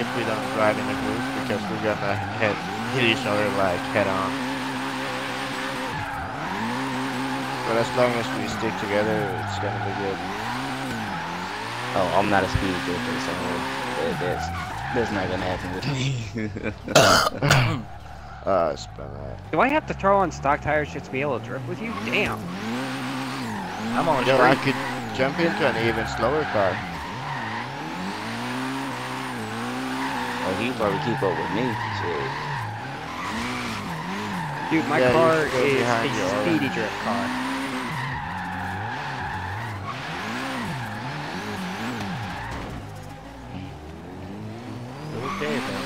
if we don't drive in a group because we're gonna head, hit each other like head on. But as long as we stick together, it's gonna be good. Oh, I'm not a speed drifter, so that- that's that's not gonna happen with me. Ah, it's uh, Do I have to throw on stock tires just to be able to drift with you? Damn. I'm on Yo, I could jump into an even slower car. He probably keep up with me. Shit. Dude, my Yeah, car is a speedy drift car. Okay, then.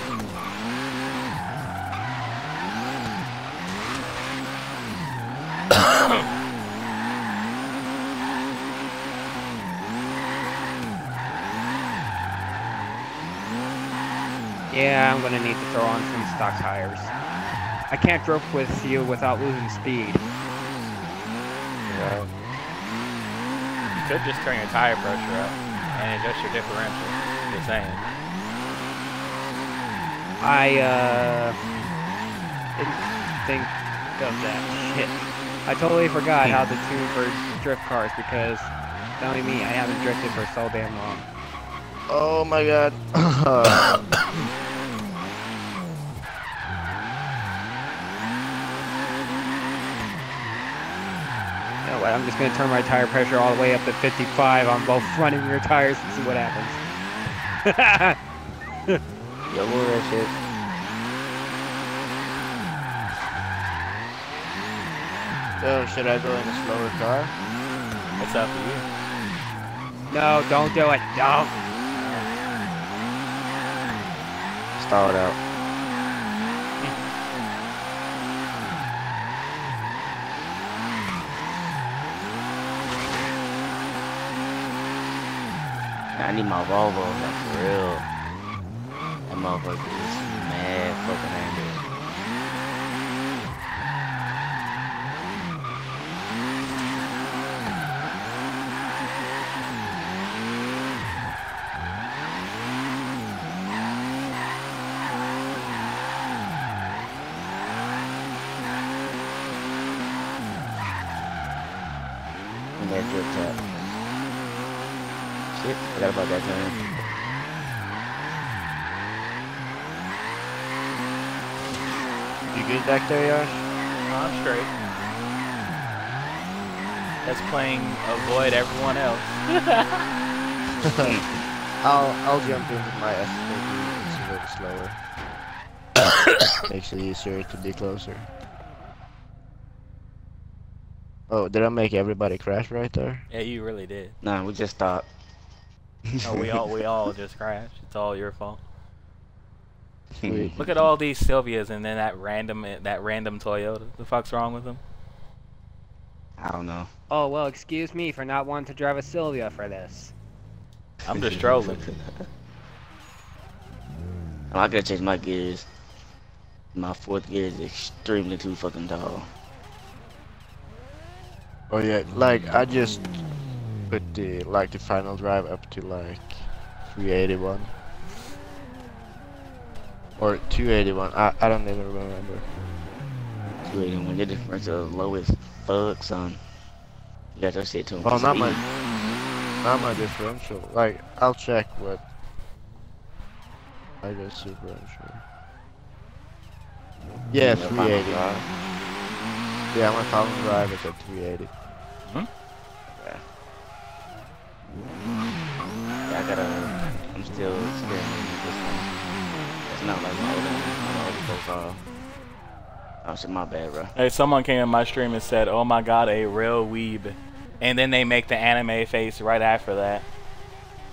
Yeah, I'm gonna need to throw on some stock tires. I can't drift with you without losing speed. Right? You could just turn your tire pressure up and adjust your differential. Just saying. I, uh, didn't think of that shit. I totally forgot how to tune for drift cars because, not only me, I haven't drifted for so damn long. Oh my god. You know what, I'm just gonna turn my tire pressure all the way up to 55 on both front and rear tires and see what happens. Yo, move that shit. so should I go in a slower car? It's up to you. no, don't do it. Don't. Stall it out. I need my Volvo, like for real. That motherfucker is mad fucking angry. That drift tap. Shit, forgot about that turn. You good back there, Yash? I'm straight. That's playing avoid everyone else. I'll I'll jump into my SUV. It's a little slower. Makes it easier to be closer. Oh, did I make everybody crash right there? Yeah, you really did. Nah, we just stopped. No, oh, we all we all just crashed. It's all your fault. Sweet. Look at all these Sylvias and then that random eh, that random Toyota. The fuck's wrong with them? I don't know. Oh, well, excuse me for not wanting to drive a Sylvia for this. I'm just trolling. Oh, I gotta change my gears. My fourth gear is extremely too fucking tall. Oh yeah, like I just put the like the final drive up to like 381 or 281. I I don't even remember. Wait, when the differential is low as fuck, son. You got that shit to him. Well, not my not my differential. Like I'll check what I got super unsure. Yeah, 380. Yeah, my final drive is at 380. Yeah, I gotta. I'm still experimenting with this one. It's not like my one. My profile. Oh shit, my bad, bro. Hey, someone came in my stream and said, "Oh my god, a real weeb," and then they make the anime face right after that.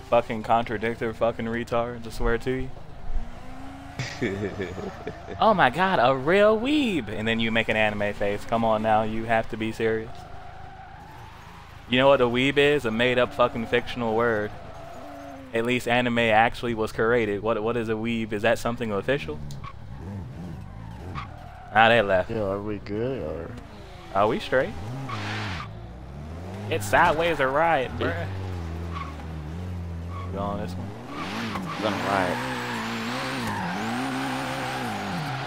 Fucking contradictor, fucking retard. I swear to you. oh my god, a real weeb, and then you make an anime face. Come on now, you have to be serious. You know what a weeb is? A made-up fucking fictional word. At least anime actually was created. What what is a weeb? Is that something official? Ah, they left. Yeah, are we good or? Are we straight? It's sideways or right, bruh. Go on this one. I'm gonna ride.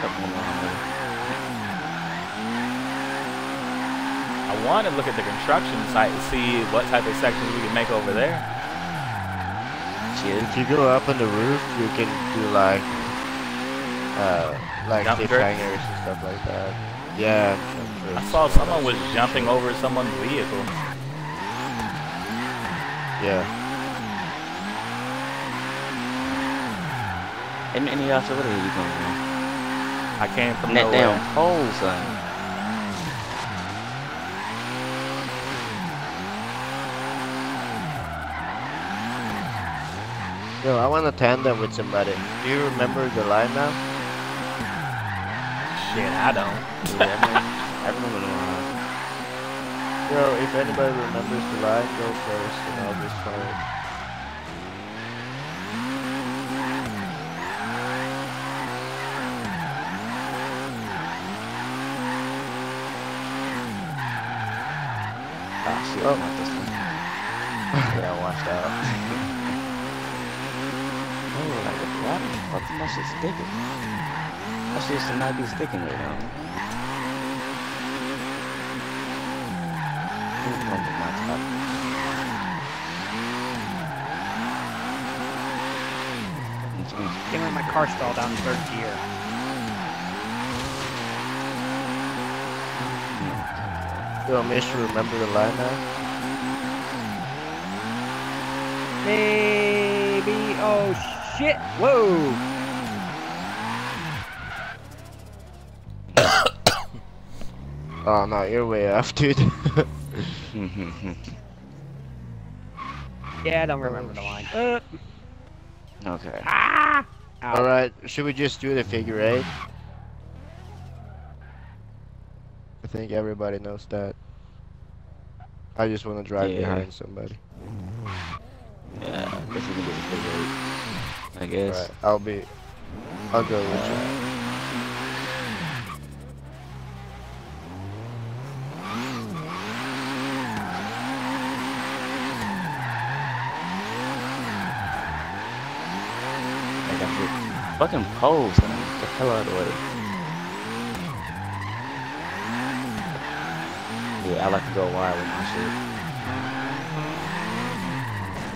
couple more on I want to look at the construction site to see what type of sections we can make over there. Shit. If you go up on the roof, you can do like, uh, like Jump drifts? cliffhangers and stuff like that. Yeah. I saw someone was jumping over someone's vehicle. Yeah. Hey, man, y'all, so where the hell you coming from? I came from That nowhere. damn pole, son. Yo, I want to tandem with somebody. Do you remember the line now? Shit, I don't. I remember, the one. Yo, if anybody remembers the line, go first, and I'll just follow. Ah, Oh. not this one. yeah, watch out. oh, like, why the fuck is my sticking? My shit not be sticking right now. Can't my car stall down third gear. Yo, Mish, you remember the line now? Maybe. Oh shit! Whoa! Oh no, you're way off, dude. Yeah, I don't remember the line. Uh, okay. ah! Alright, should we just do the figure eight? I think everybody knows that. I just want to drive Yeah. behind somebody. Yeah, I guess we can do the figure eight. I guess. Alright, I'll be. I'll go with you. I got the fucking poles. Get the hell out of the way. Yeah, I like to go wild with my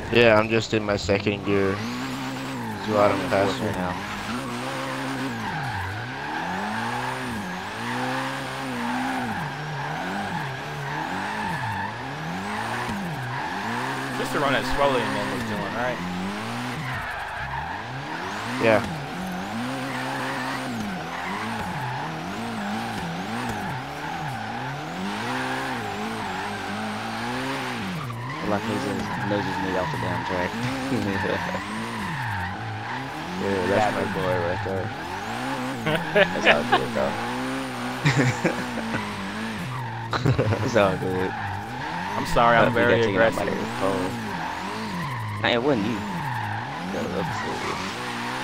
shit. Yeah, I'm just in my second gear. So I don't I'm pass fourth you. right now. Just to run it slowly and then was doing, right? Yeah. Like his noses me off the damn track. Yeah, that's my boy right there. That's how all good, though. it's all good. I'm sorry, I'm But very got taken out by aggressive. the. Nah, it wasn't you. The other fool.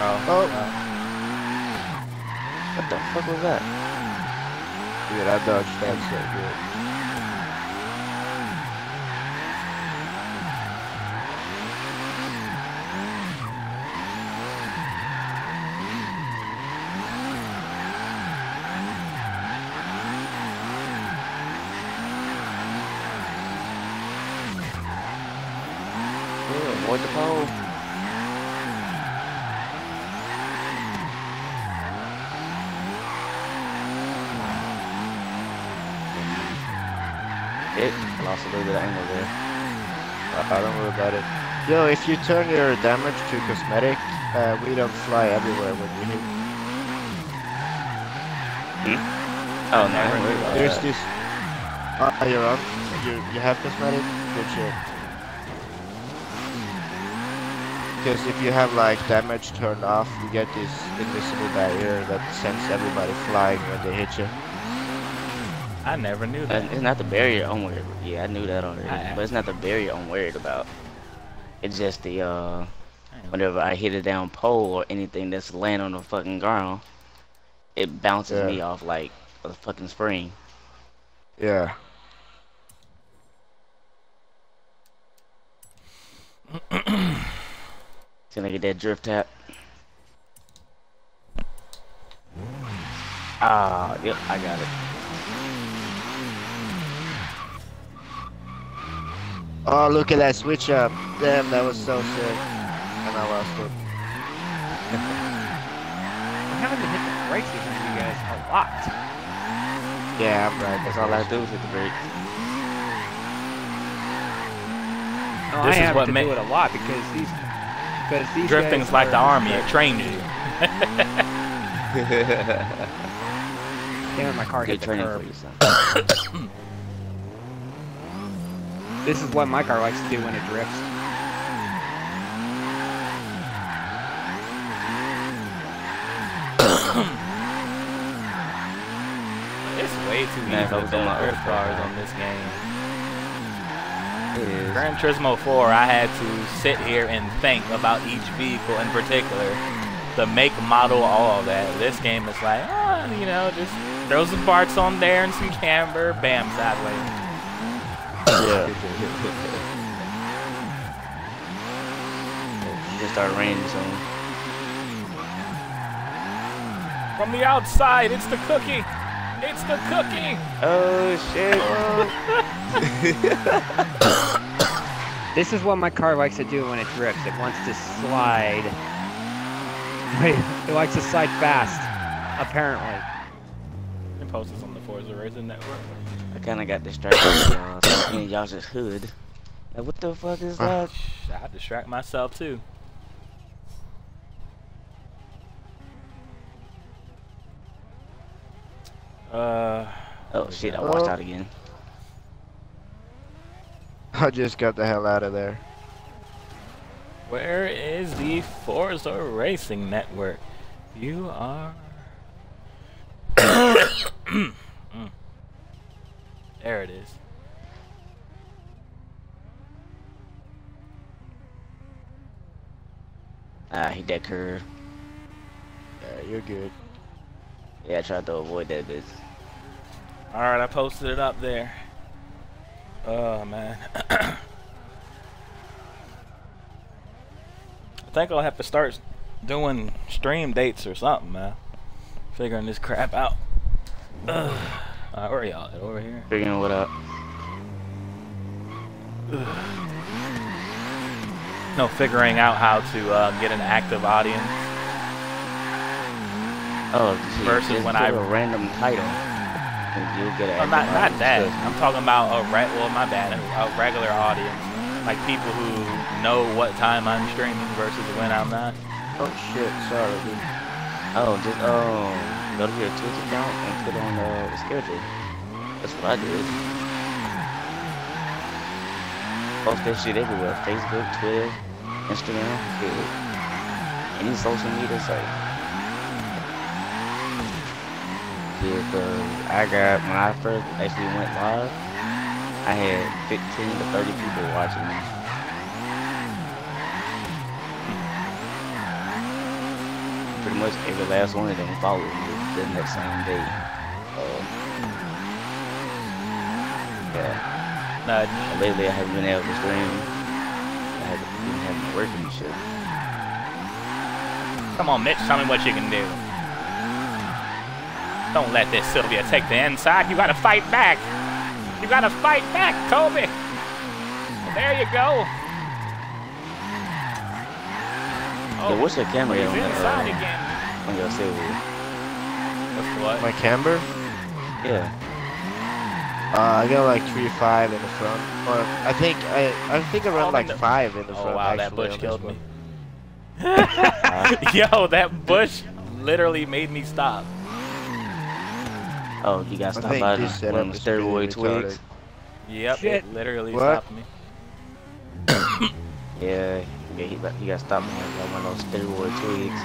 Oh. Oh. uh, What the fuck was that? Dude, I dodged that so good. Ooh, avoid the pole. It lost a little bit of angle there. I, don't know about it. Yo, if you turn your damage to cosmetic, uh, we don't fly everywhere when we hit. Oh no, Never I ain't worried knew about There's that. this. Uh, you're on. You you have cosmetic. Good shit. Because if you have like damage turned off, you get this invisible barrier that sends everybody flying when they hit you. I never knew that. It's not the barrier I'm worried. Yeah, I knew that already. I- but it's not the barrier I'm worried about. It's just the uh, whenever I hit a down pole or anything that's laying on the fucking ground, it bounces Yeah. me off like a fucking spring. Yeah. Till I get that drift tap. Ah, yep, I got it. Oh, look at that switch up. Damn, that was so sick. And I lost it. I'm having to hit the brakes behind you guys a lot. Yeah, I'm right. That's all I do is hit the brakes. No, This I is have what to do it a lot because these because these Drifting's guys like the army. It trains you. Damn my car Good hit the curb. you, son. This is what my car likes to do when it drifts. It's way too Man, easy that to was build on my cars on this game. It is. Gran Turismo 4, I had to sit here and think about each vehicle in particular. The make, model, all of that. This game is like, ah, you know, just throw some parts on there and some camber, bam, sideways. Yeah. It just started raining soon. From the outside, it's the cookie. It's the cookie. Oh shit! This is what my car likes to do when it drifts. It wants to slide. Wait, it likes to slide fast. Apparently. And post this on the Forza Racing Network. I kind of got distracted. y'all. So me y'all just hood. Like, what the fuck is that? I distract myself too. Uh, Oh shit! I washed out again. I just got the hell out of there. where is the Forza Racing Network? You are. Mm. There it is. Ah, he that curve. Yeah, you're good. Yeah, I tried to avoid that bitch. Alright, I posted it up there. Oh man. I think I'll have to start doing stream dates or something, man. Figuring this crap out. Ugh. Alright, where are y'all at? Over here? Figuring what up. No, figuring out how to uh, get an active audience. Oh, shit. Versus just when I- a random title, you'll get an not, not that. I'm talking about a re- well, my bad, a, regular audience, like people who know what time I'm streaming versus when I'm not. Oh shit, sorry, dude. Oh, just um, go to your Twitch account and put on uh, the schedule. That's what I did. Post that shit everywhere: Facebook, Twitter, Instagram, any social media site. Yeah, 'cause I got when I first actually went live, I had 15 to 30 people watching me. Pretty much every last one of them followed me the next same day. Um, yeah. Nah, lately I haven't been able to stream. I haven't been having to work and shit. come on, Mitch, tell me what you can do. Don't let this Sylvia take the inside. You gotta fight back. You gotta fight back, Kobe. There you go. Yeah, what's your camber on, the, inside uh, again. on your Sylvia? What's what? My camber? Yeah. Uh, I got like three five in the front. Or I think I I think I Oh, run like no. five in the Oh front. wow, that bush killed one. me. Yo, that bush literally made me stop. Oh, you got stopped by this one setup of them is pretty steroid retarded. twigs. Yep, Shit. it literally What? stopped me. Yeah, yeah, he, he got stopped by one of those steroid twigs.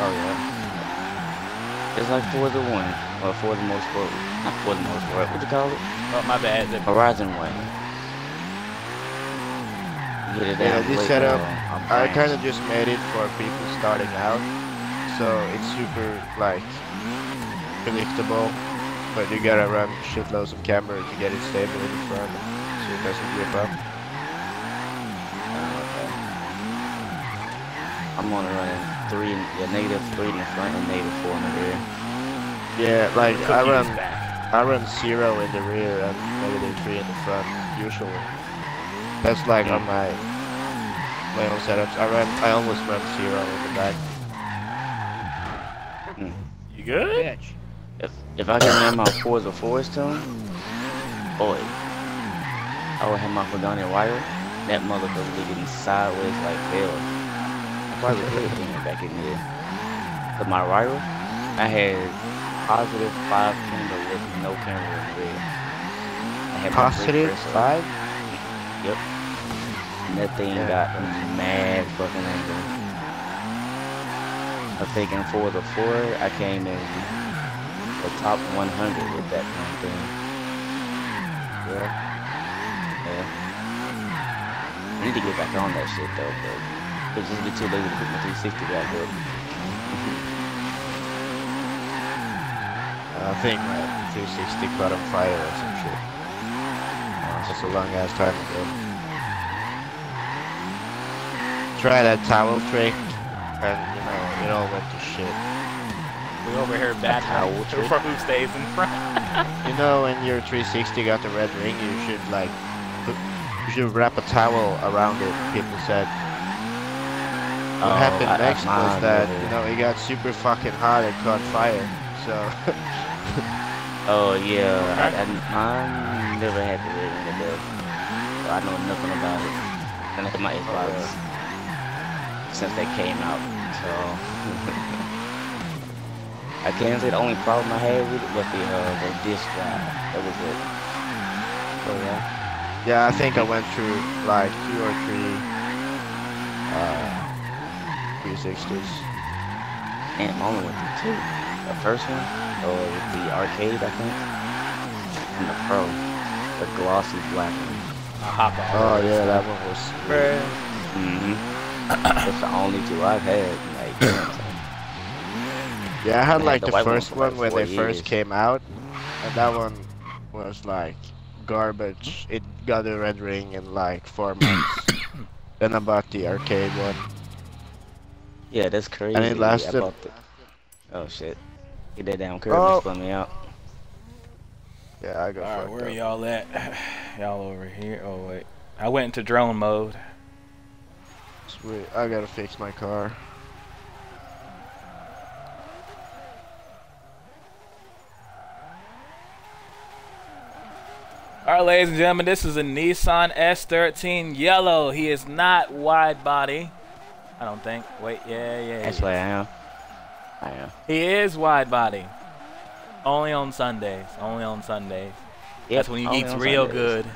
Oh yeah. It's like for the one, or for the most part, not for the most part. What you call it? Oh, my bad. Zip. Horizon one. Get it Yeah, down this quick, setup, I'm I fine. kind of just made it for people starting out, so it's super like predictable. But you gotta run shitloads of camber to get it stable in the front, so it doesn't grip up. Okay. I'm only running three, yeah, negative three in the front and negative four in the rear. Yeah, like I run back. I run zero in the rear and negative three in the front usually. That's like on my my own setups. I run I almost run zero in the back. Hmm. You good? Bitch. If if I can have my Forza Forest tune, boy, I would have my Pagani Huayra. That motherfucker would be getting sideways like hell. I probably could have back in there. But my Huayra, I had positive five camber with no camber rear. I had Positive five? Yep. And that thing Yeah. got mad fucking angle. I'm thinking for the four, I came in the top 100 with that kind of thing. Yeah. Yeah. I need to get back on that shit though, but it's just get too lazy to put my 360 back up. I think my 360 caught on fire or some shit. Oh, that's a long ass time ago. Try that towel trick and you know it all went to shit. We over here back towel trick. For who stays in front. You know when your 360 got the red ring you should like put, you should wrap a towel around it, people said. What Oh, happened I- I- next was that, you know, it got super fucking hot and caught fire. So Oh yeah, I, I, mine never had the red in the bell. So I know nothing about it. Had my Xbox since they came out. So I can't say the only problem I had with it was the uh, the disc drive. That was it. So yeah. Yeah, I think I went through like two or three uh, 360s. And I only went through two. The first one, or with the arcade, I think, and the pro, the glossy black one. I hop on. Oh yeah, that one was. Bruh. Mm-hmm. That's the only two I've had. Like, you know what I'm saying? Yeah, I had like the the white one first for one like when four they first came out, and that one was like garbage. It got a red ring in like four months. then I bought the arcade one. Yeah, that's crazy. And it I lasted- bought the- Oh shit! Get that damn curve Oh. and spun me out. Yeah, I got Alright, where are y'all at? y'all over here. Oh wait. I went into drone mode. Sweet, I gotta fix my car. Alright, ladies and gentlemen, this is a Nissan S13 yellow. He is not wide body. I don't think. Wait, yeah, yeah. Actually. I am. I am. He is wide body. Only on Sundays. Only on Sundays. Yep, That's when he eats real Sundays. good.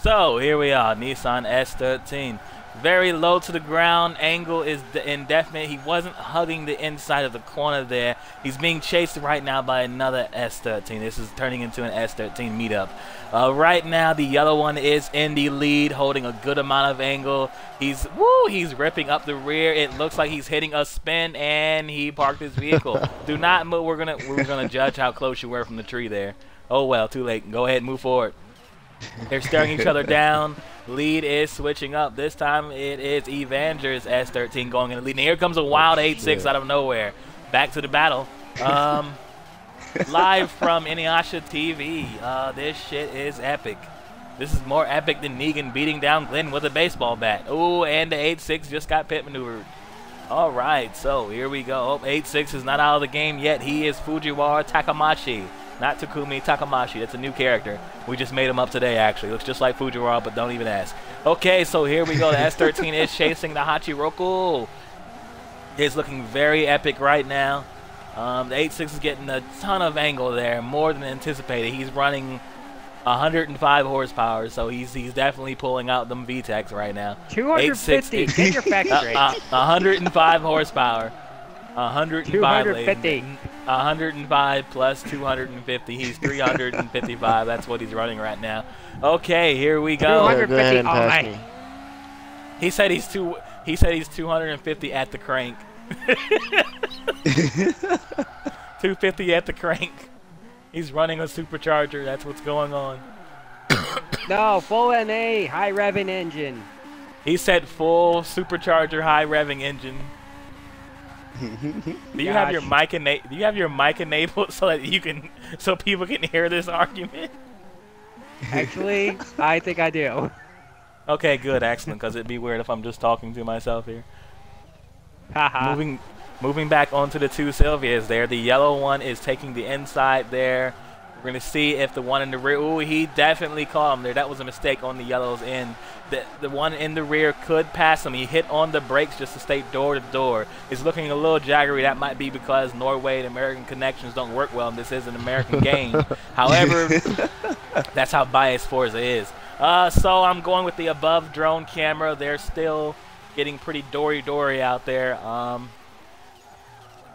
So here we are, Nissan S13. Very low to the ground, angle is de- indefinite. He wasn't hugging the inside of the corner there. He's being chased right now by another S13. This is turning into an S13 meetup. Uh, right now, the yellow one is in the lead, holding a good amount of angle. He's woo, he's ripping up the rear. It looks like he's hitting a spin, and he parked his vehicle. Do not move. We're gonna we're gonna judge how close you were from the tree there. Oh well, too late. Go ahead and move forward. They're staring each other down. Lead is switching up. This time it is Evander's S13 going in the lead. And here comes a wild 8-6 shit. out of nowhere. Back to the battle. Um, live from Inuyasha TV. Uh, this shit is epic. This is more epic than Negan beating down Glenn with a baseball bat. Ooh, and the 8-6 just got pit maneuvered. All right, so here we go. Oh, 8-6 is not out of the game yet. He is Fujiwara Takamashi. Not Takumi Takamashi. That's a new character. We just made him up today, actually. Looks just like Fujiwara, but don't even ask. Okay, so here we go. The S13 is chasing the Hachiroku. It's looking very epic right now. Um, the 8.6 is getting a ton of angle there, more than anticipated. He's running 105 horsepower, so he's he's definitely pulling out them VTECs right now. 250. 860. Get your facts Uh, uh, 105 horsepower. 105 250. 105 plus 250. He's 355. That's what he's running right now. Okay, here we go. 250. go ahead and 150, oh, pass my. me. He said he's two. He said he's 250 at the crank. 250 at the crank. He's running a supercharger. That's what's going on. No, full NA, high revving engine. He said full supercharger, high revving engine. Do you have your mic ena- Do you have your mic enabled so that you can so people can hear this argument? Actually, I think I do. Okay, good, excellent. Because it'd be weird if I'm just talking to myself here. Moving, moving back onto the two Sylvias there. The yellow one is taking the inside there. We're gonna see if the one in the rear. Ooh, he definitely caught him there. That was a mistake on the yellow's end. The the one in the rear could pass him. He hit on the brakes just to stay door to door. It's looking a little jaggery. That might be because Norway and American connections don't work well, and this is an American game. However, that's how biased Forza is. Uh, so I'm going with the above drone camera. They're still getting pretty dory dory out there. Um,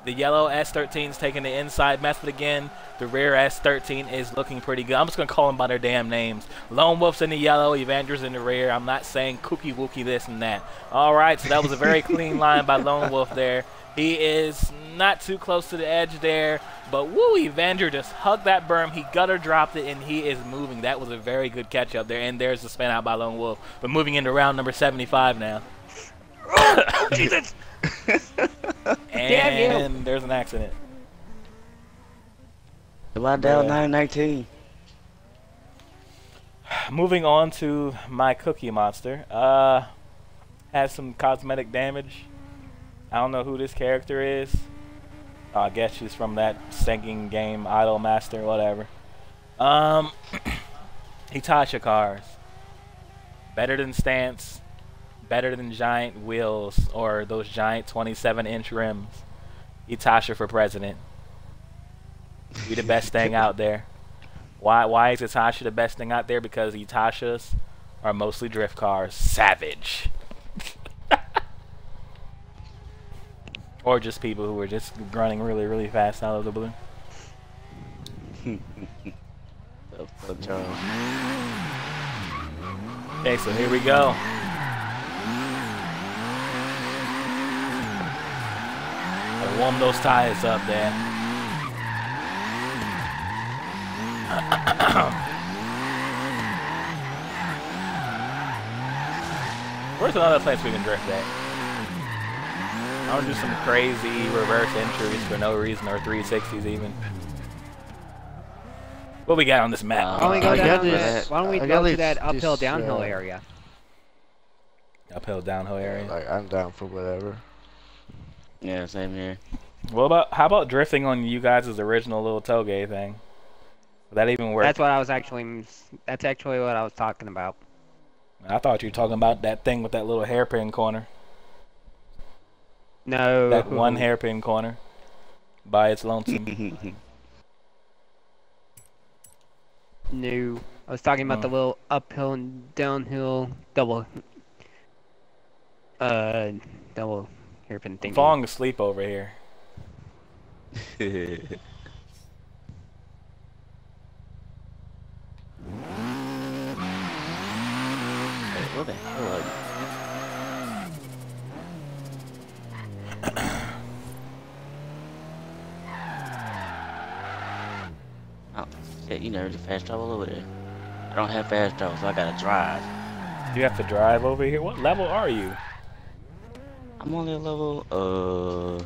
the yellow S13 is taking the inside method again. The rear S13 is looking pretty good. I'm just gonna call them by their damn names. Lone Wolf's in the yellow, Evander's in the rear. I'm not saying cookie wookie this and that. All right, so that was a very clean line by Lone Wolf there. He is not too close to the edge there, but woo, Evander just hugged that berm. He gutter dropped it, and he is moving. That was a very good catch up there. And there's the spin out by Lone Wolf. But moving into round number 75 now. Oh, Jesus! Damn you. And there's an accident. Goodbye, Dow Yeah. 919. Moving on to my Cookie Monster. Uh, has some cosmetic damage. I don't know who this character is. I guess she's from that singing game, Idol Master, whatever. Um, Itasha cars. Better than Stance. Better than giant wheels or those giant 27 inch rims. Itasha for president. Be the best thing out there. Why why is Itasha the best thing out there? Because Itashas are mostly drift cars. Savage. or just people who are just running really, really fast out of the blue. Okay, so here we go. Gotta warm those tires up there. Where's another place we can drift at? I want to do some crazy reverse entries for no reason or 360s even. What we got on this map? Why don't we go down this- this? Why don't we I go to that uphill this, downhill uh, area? Uphill, downhill area. Like I'm down for whatever. Yeah, same here. What about how about drifting on you guys' original little touge thing? Would that even work? That's what I was actually. That's actually what I was talking about. I thought you were talking about that thing with that little hairpin corner. No. That one hairpin corner by its lonesome. No. I was talking about the Oh. little uphill and downhill double. Uh, double hairpin thing. I'm falling asleep over here. Hey, what the hell are you? Oh, shit, you never do fast travel over there. I don't have fast travel, so I gotta drive. You have to drive over here. What level are you? I'm only a level, uh,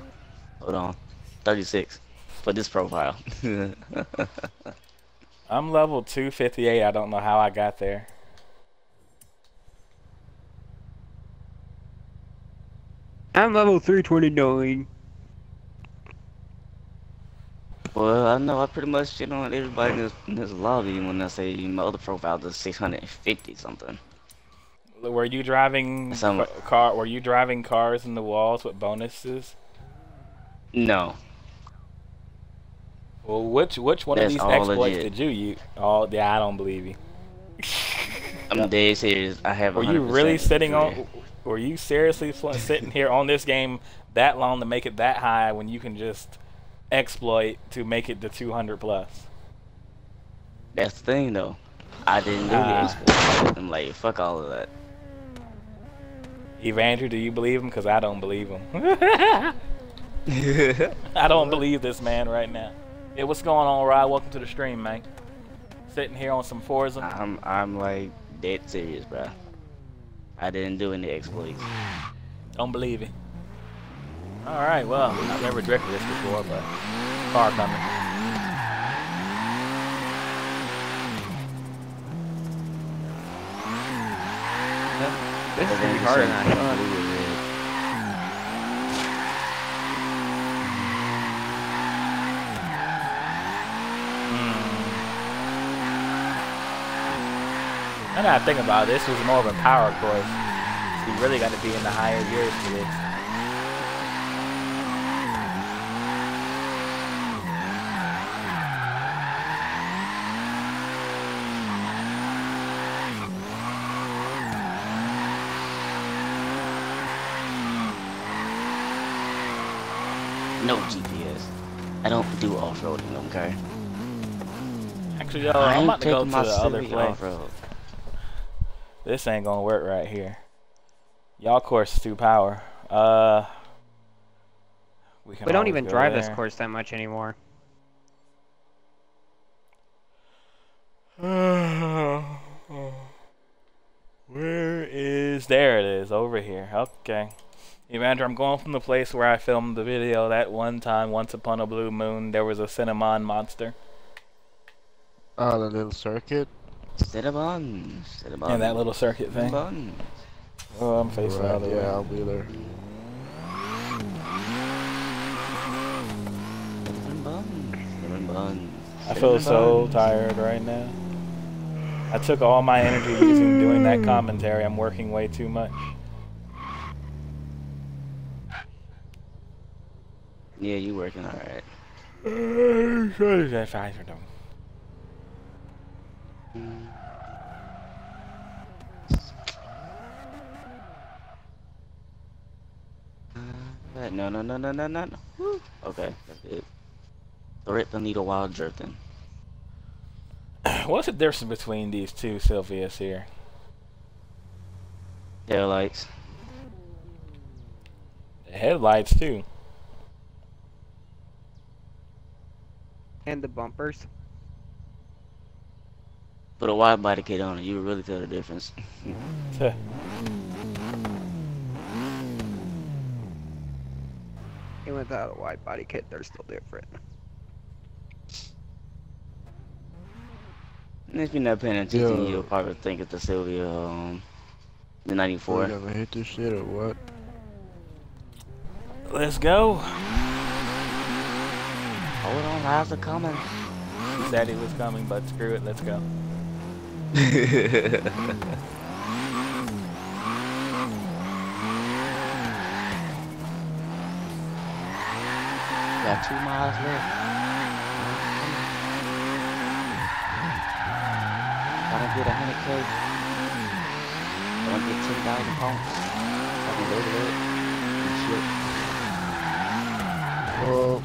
hold on, 36 for this profile. I'm level 258. I don't know how I got there. I'm level 329. well, I know I pretty much shit on everybody in this, in this lobby when I say my other profile is 650 something. Were you driving Some- car? Were you driving cars in the walls with bonuses? No, Well, which which one of these exploits legit. did you use? Oh, yeah, I don't believe you. I'm dead serious. I have. Were you really sitting on? Were you seriously sitting here on this game that long to make it that high when you can just exploit to make it to 200 plus? That's the thing though. I didn't do Ah. the export. I'm like, fuck all of that. Evander, do you believe him? Because I don't believe him. I don't believe this man right now. Hey, what's going on, Rod? Welcome to the stream, man. Sitting here on some Forza. I'm I'm like dead serious, bro. I didn't do any exploits. Don't believe it. Alright, well, I've never drifted this before, but car coming. This is gonna be harder than I thought. Hmm. Now that I think about it, this was more of a power course. So you really got to be in the higher gears for this. No GPS. I don't do off-roading, okay? Actually, yo, I I'm about to go to the other place. off-road. This ain't gonna work right here. Y'all course is too power. Uh, we, can We don't even go drive this course that much anymore. Where is there it is over here. Okay. Evander, I'm going from the place where I filmed the video that one time, once upon a blue moon, there was a Cinnamon monster. Oh, the little circuit. Cinnamon. Cinnamon. And that little circuit thing. Cinnamon. Oh, I'm facing the Right, other yeah, way. I'll be there. Cinnamon. Cinnamon. I feel so tired right now. I took all my energy using doing that commentary. I'm working way too much. Yeah, you working alright. That's Uh, No, no, no, no, no, no. no. Woo. Okay, that's it. Threat the needle while drifting. What's the difference between these two Sylvias here? Taillights. The headlights too. And the bumpers. Put a wide body kit on it, you would really tell the difference. Even without a wide body kit, they're still different. And if you're not paying attention, Yeah. you'll probably think it's the Sylvia, um, the 94. We're gonna hit this shit or what? Let's go. Hold on, how's it coming? He said he was coming, but screw it. Let's go. Got two miles left. Gotta get a hundred K. Gotta get ten thousand points. I can go to that. and shit. Well,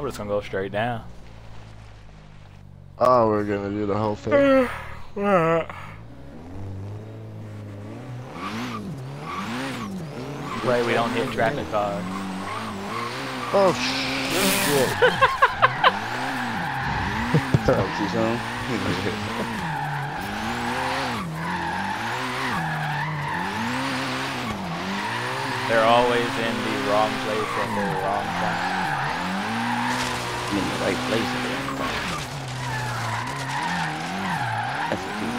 I'm just gonna go straight down. oh, we're gonna do the whole thing. Pray we don't hit traffic cars. Oh shit! Spoke too soon. They're always in the wrong place at the wrong time. I'm in the right place at the right time. That's the key.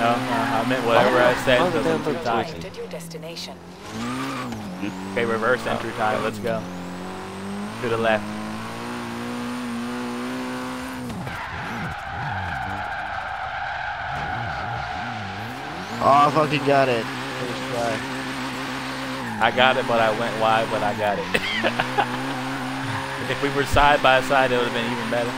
No, no, I meant whatever I said How's it doesn't done too for tight. Arrived at your destination. Hmm? Okay, reverse entry time. Let's go. To the left. Oh, I fucking got it. First try. I got it, but I went wide, but I got it. if we were side by side, it would have been even better.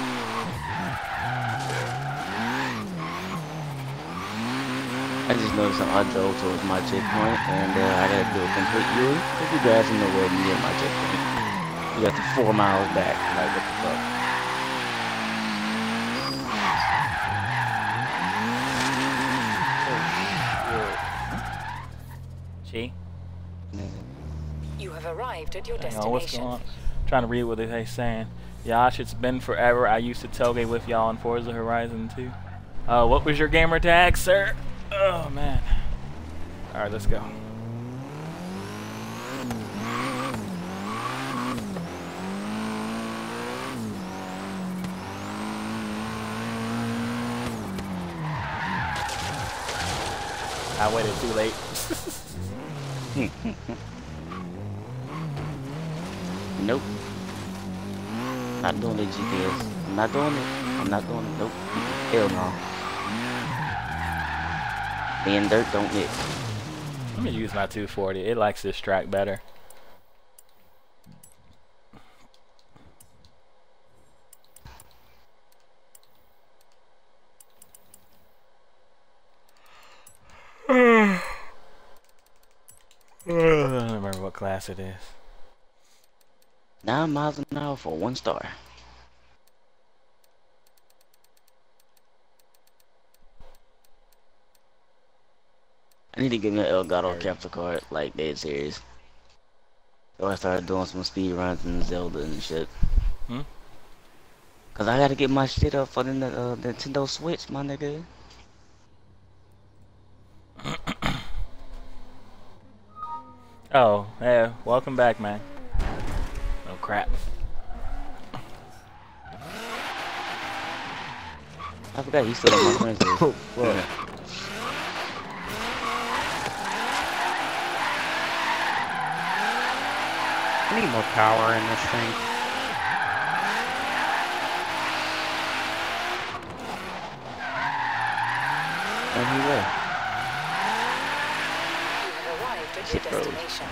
I just noticed I drove towards my checkpoint and uh, I gotta do a complete U. Because you guys are nowhere near my checkpoint. You got the four miles back. Like, what the fuck? Gee, You have arrived at your hang on, what's destination. Trying to read what they're saying. Yash, it's been forever. I used to tailgate with y'all on Forza Horizon 2. Uh, what was your gamer tag, sir? Oh, man. Alright, let's go. I waited too late. Nope. I'm not doing it, GPS. I'm not doing it. I'm not doing it. Nope. Hell no. Me and dirt don't mix. Let me use my 240. It likes this track better. I don't remember what class it is. Nine miles an hour for one star. I need to get me an Elgato capture card, like dead serious. So I started doing some speed runs in Zelda and shit. Hmm? Cause I gotta get my shit up for the uh, Nintendo Switch, my nigga. Oh, yeah. Welcome back, man. Crap. I forgot he's still on my friends list. Well. I need more power in this thing. And he will. You have arrived Shit your road. destination.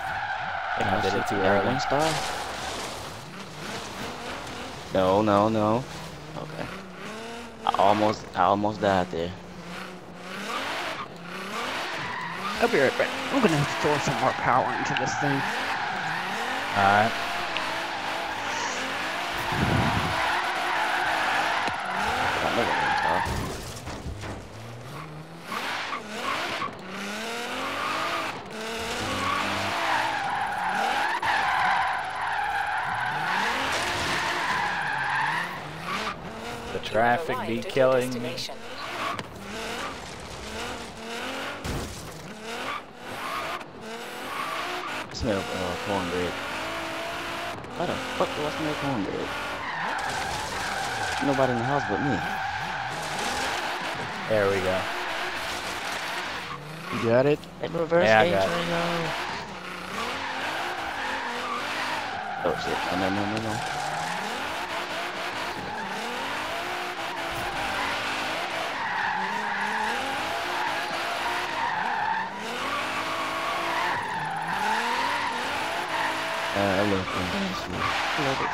I think I ah, did it too early. One star? No, no, no. Okay. I almost, I almost died there. I'll be right back. I'm gonna throw some more power into this thing. Alright. I never one star. The You have traffic arrived be killing me. destination. I smell uh, cornbread. Why the fuck do I smell cornbread? Nobody in the house but me. There we go. You got it? In reverse Yeah, I got it. Oh shit. No, no, no, no, Uh, I love Converse, man. Love it.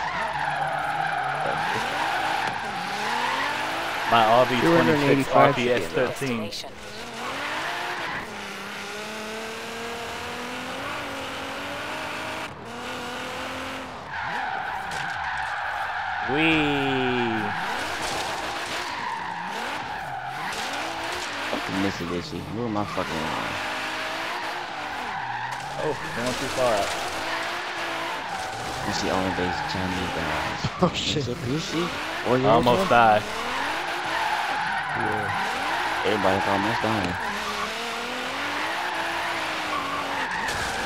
My RB26 285 should be RPS enough. 13. Destination. Wee. Fucking Mitsubishi. Where am I fucking on? Oh, going too far up. It's the only base Chinese guys. Oh shit. Mitsubishi? Or you Almost died. Yeah. Everybody's almost dying.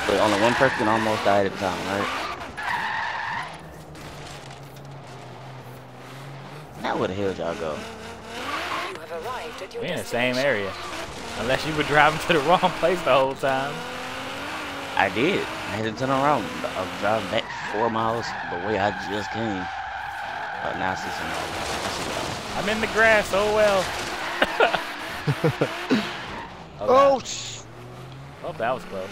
But only one person almost died at a time, right? Now where the hell y'all go? You have arrived at your We in the same area. Unless you were driving to the wrong place the whole time. I did. I had to turn around. I was driving back four miles the way I just came. But now I see somebody. I. I'm in the grass, oh well. oh, Oh, sh- oh, that was close.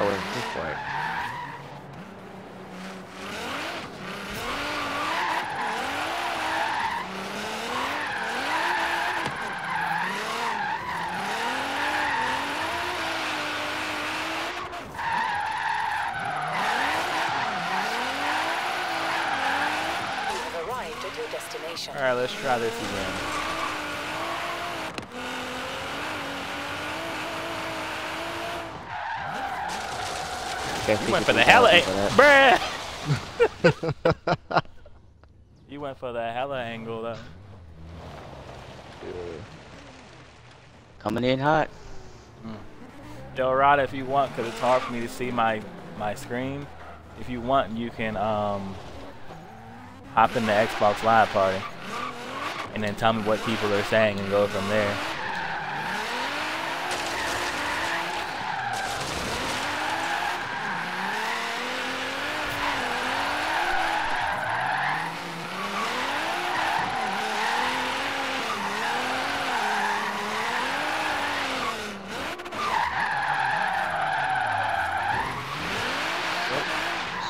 Oh, it's this part. You have arrived at your destination. destination. Alright, let's try this again. Guess You went for the hella that. bruh! you went for the hella angle though. Coming in hot. Yo, Rada, if you want, because it's hard for me to see my my screen. If you want, you can um hop in the Xbox Live party, and then tell me what people are saying and go from there.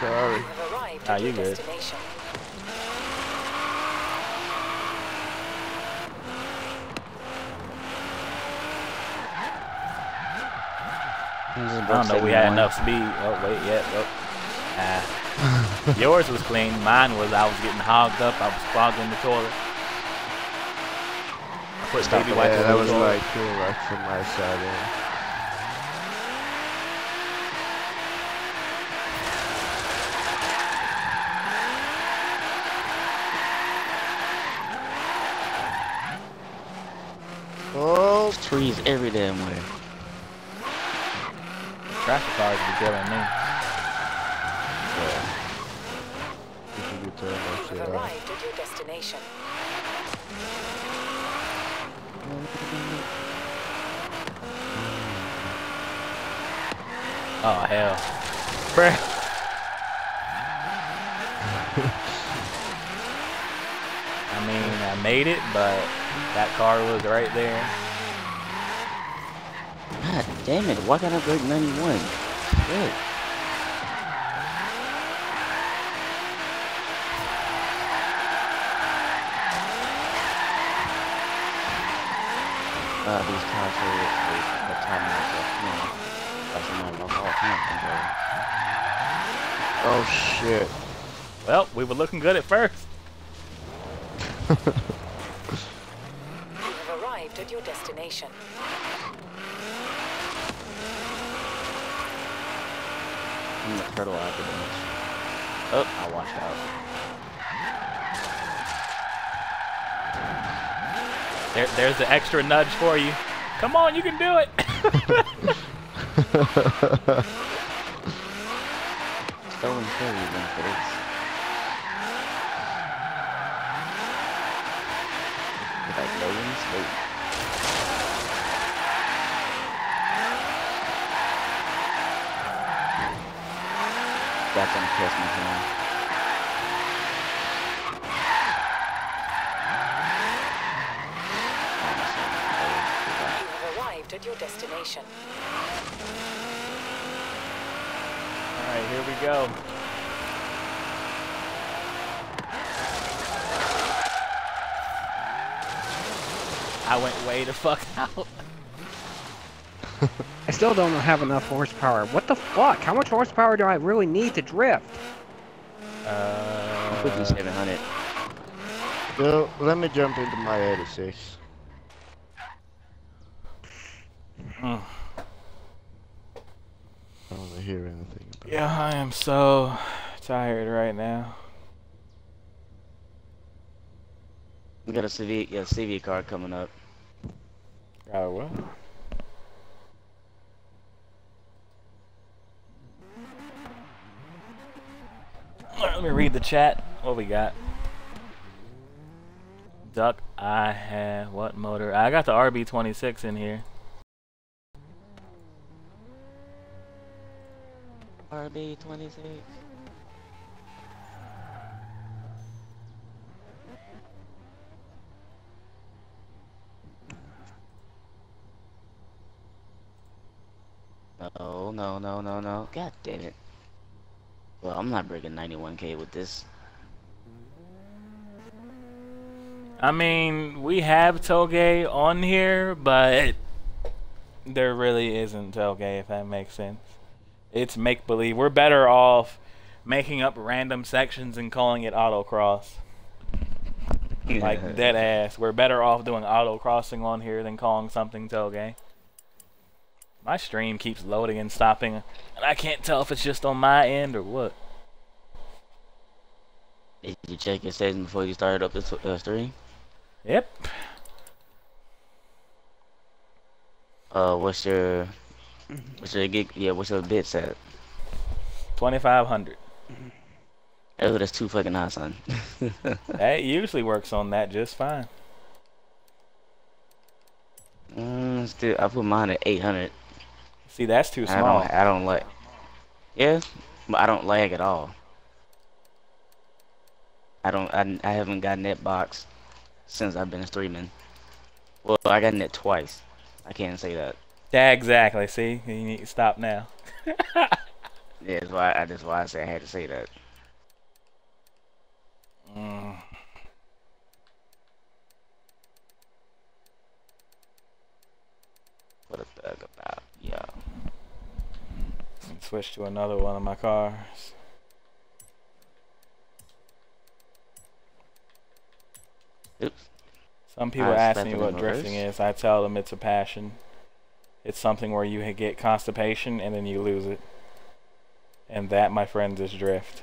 Sorry. You have arrived Ah, you your good. I don't know. We had enough speed. Oh wait, yeah. Oh. Nah. Yours was clean. Mine was. I was getting hogged up. I was clogging the toilet. I put Stop baby wipes Yeah, on that was like cool, like from my side. Yeah. Oh, trees every damn way. Traffic cars be killing me. yeah. You should be turning that You shit have off. arrived at your destination. Oh hell. Bruh. I mean, I made it, but that car was right there. God damn it, why can't I break 91? Shit. Uh, these cars are are- are time myself, you know. That's another local account control. Oh shit. Well, we were looking good at first. You have arrived at your destination. The. Oh, I washed out. There, there's the extra nudge for you. Come on, you can do it. Stolen then for this. Like Logan State. That's gonna kiss me, man. Arrived at your destination. All right, here we go. I went way the fuck out. I still don't have enough horsepower. What the fuck? How much horsepower do I really need to drift? Uh, 5700. Well, let me jump into my 86. mm. I don't want to hear anything about Yeah, I am so tired right now. We got a CV, yeah, CV car coming up. Oh, what? Let me read the chat. What we got? Duck, I have what motor? I got the RB26 in here. RB26. No, no, no, no, no. God damn it. Well, I'm not breaking 91k with this. I mean, we have Touge on here, but there really isn't Touge, if that makes sense. It's make believe. We're better off making up random sections and calling it autocross. Like dead ass. We're better off doing autocrossing on here than calling something touge. My stream keeps loading and stopping, and I can't tell if it's just on my end or what. Did you check your settings before you started up this uh, stream? Yep. Uh, what's your, what's your gig? Yeah, what's your bit set? 2500. Oh, that's too fucking high, son. That usually works on that just fine. mm, still, I put mine at 800. See, that's too small. I don't, I don't like. Yeah, but I don't lag at all. I don't. I, I haven't gotten that box since I've been streaming. Well, I got it twice. I can't say that. Yeah, exactly. See, you need to stop now. Yeah, that's why. That's why I said I had to say that. Mm. What a thug about, yeah. Let me Switch to another one of my cars. Oops. Some people ask me what reverse. drifting is. I tell them it's a passion. It's something where you get constipation and then you lose it. And that, my friends, is drift.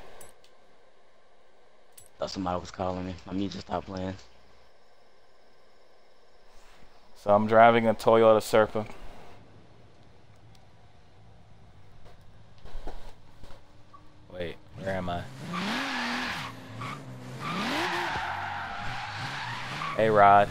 Thought somebody was calling me. My music stopped playing. So I'm driving a Toyota Supra. Wait, where am I? Hey, Rod.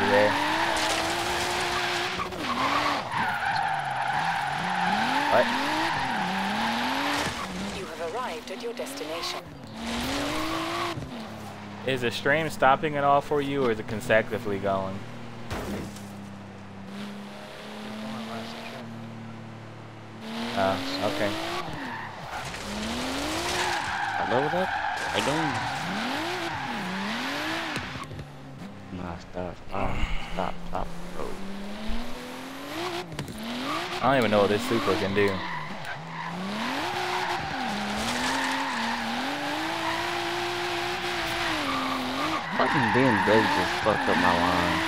You there? What? You at your destination. Is the stream stopping at all for you, or is it consecutively going? Oh, okay. I leveled up again. Nah, stop. Um, stop. Stop. Bro. I don't even know what this Supra can do. Fucking Ben just fucked up my line.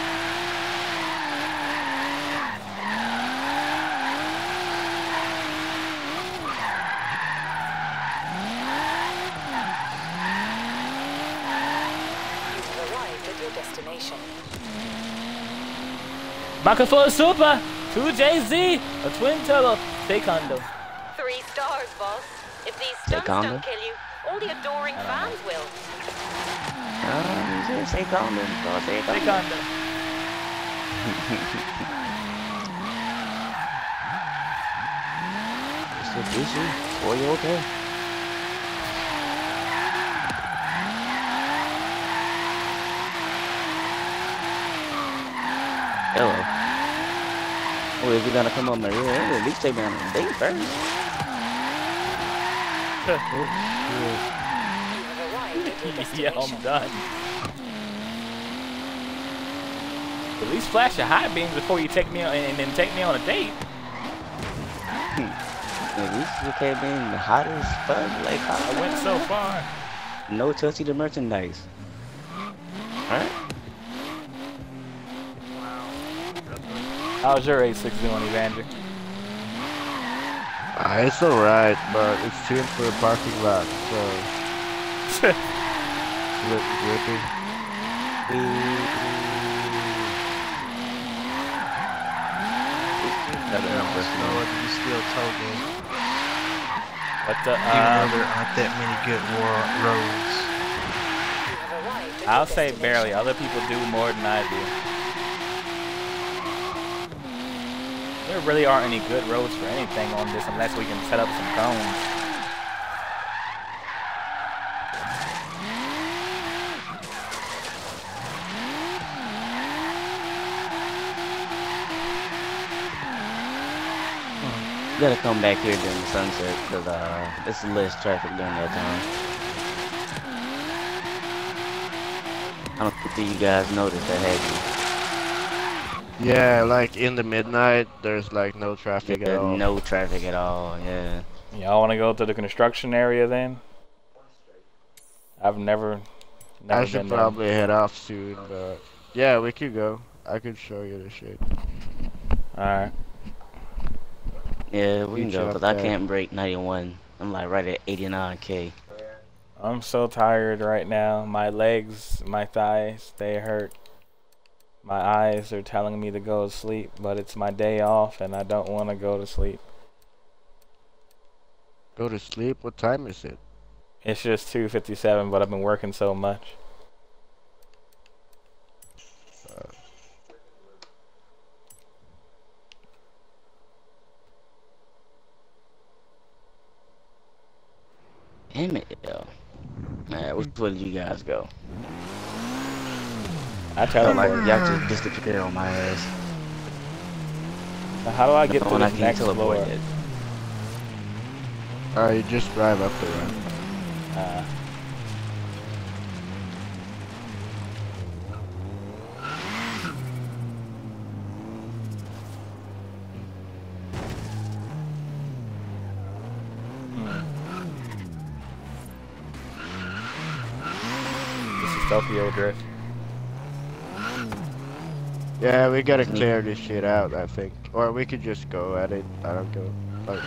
You have arrived at your destination. Back for a super! 2JZ! A twin turbo! Secondo. Three stars, boss. If these stunts don't kill you, all the adoring fans will. Ah, say condom. Secondo. It's a issue. Boy, you okay? Hello. Well, if you're gonna come on my rear end, at least take on a date first. Yeah, I'm done. At least flash your high beams before you take me on, and then take me on a date. At least you came in hot as fuck, like I went so far. No touchy the merchandise. Alright? How's your A6 doing, Evander? Uh, it's alright, but it's tuned for a parking lot, so it's a bit grippy. Another number. Snow it, you still told But uh, even though um, there aren't that many good war- roads. You have arrived at I'll say barely. Other people do more than I do. There really aren't any good roads for anything on this unless we can set up some cones. Gotta come back here during the sunset because uh, it's less traffic during that time. I don't think you guys noticed that, have Yeah, like in the midnight, there's like no you? traffic at all. no traffic at all. Yeah. Y'all want to go to the construction area then? I've never, never I should been there. probably head off soon, but yeah, we could go. I could show you the shit. Alright. Yeah, we can go, you up because I can't break 91. I'm like right at 89k. I'm so tired right now. My legs, my thighs, they hurt. My eyes are telling me to go to sleep, but it's my day off and I don't want to go to sleep. Go to sleep. What time is it? It's just 2:57, but I've been working so much. Damn it, yo. Alright, which way did you guys go? I tell them like y'all just disappear on my ass. how do I get to When I this can next floor? Alright, you just drive up the ramp. Uh, Tokyo Drift. Yeah, we gotta mm-hmm. clear this shit out, I think. Or we could just go at it. I don't go. Like,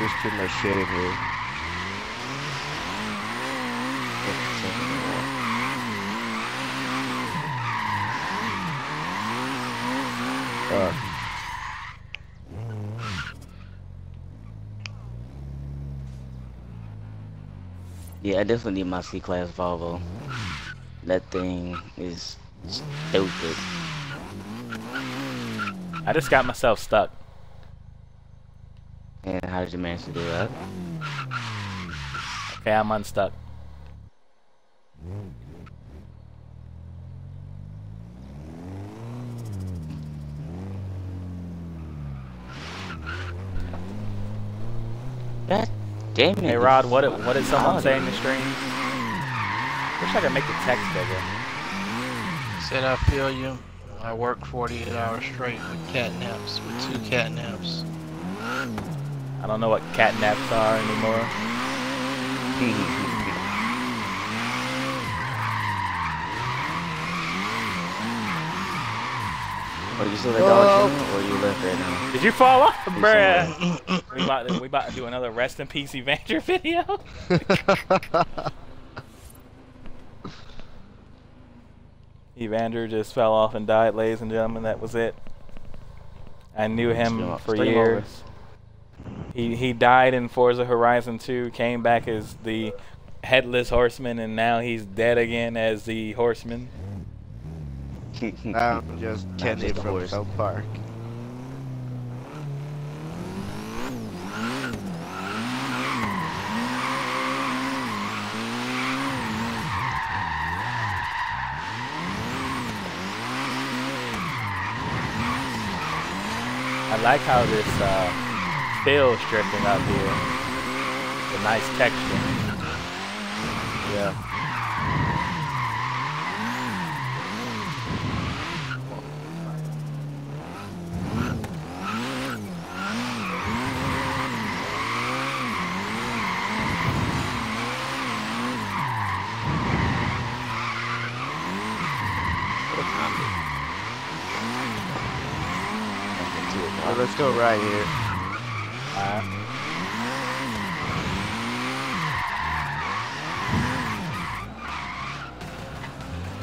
there's too much shit in here. Uh, Yeah, I definitely need my C-Class Volvo. That thing is stupid. I just got myself stuck. And how did you manage to do that? Okay, I'm unstuck. God damn it. Hey Rod, what did, what did someone say in the stream? Wish I could make the text bigger. Said I feel you. I work 48 hours straight with cat naps, with two cat naps. I don't know what cat naps are anymore. Are you still at Dollar General or you left right now? Did you fall off, Please bruh? we, about to, we about to do another rest in peace Evander video. Evander just fell off and died, ladies and gentlemen. That was it. I knew him for stream years. He he died in Forza Horizon 2, came back as the headless horseman, and now he's dead again as the horseman. I'm just Kenny just from. South Park. I like how this uh, feels drifting up here. The nice texture. Yeah. Go right here. Alright.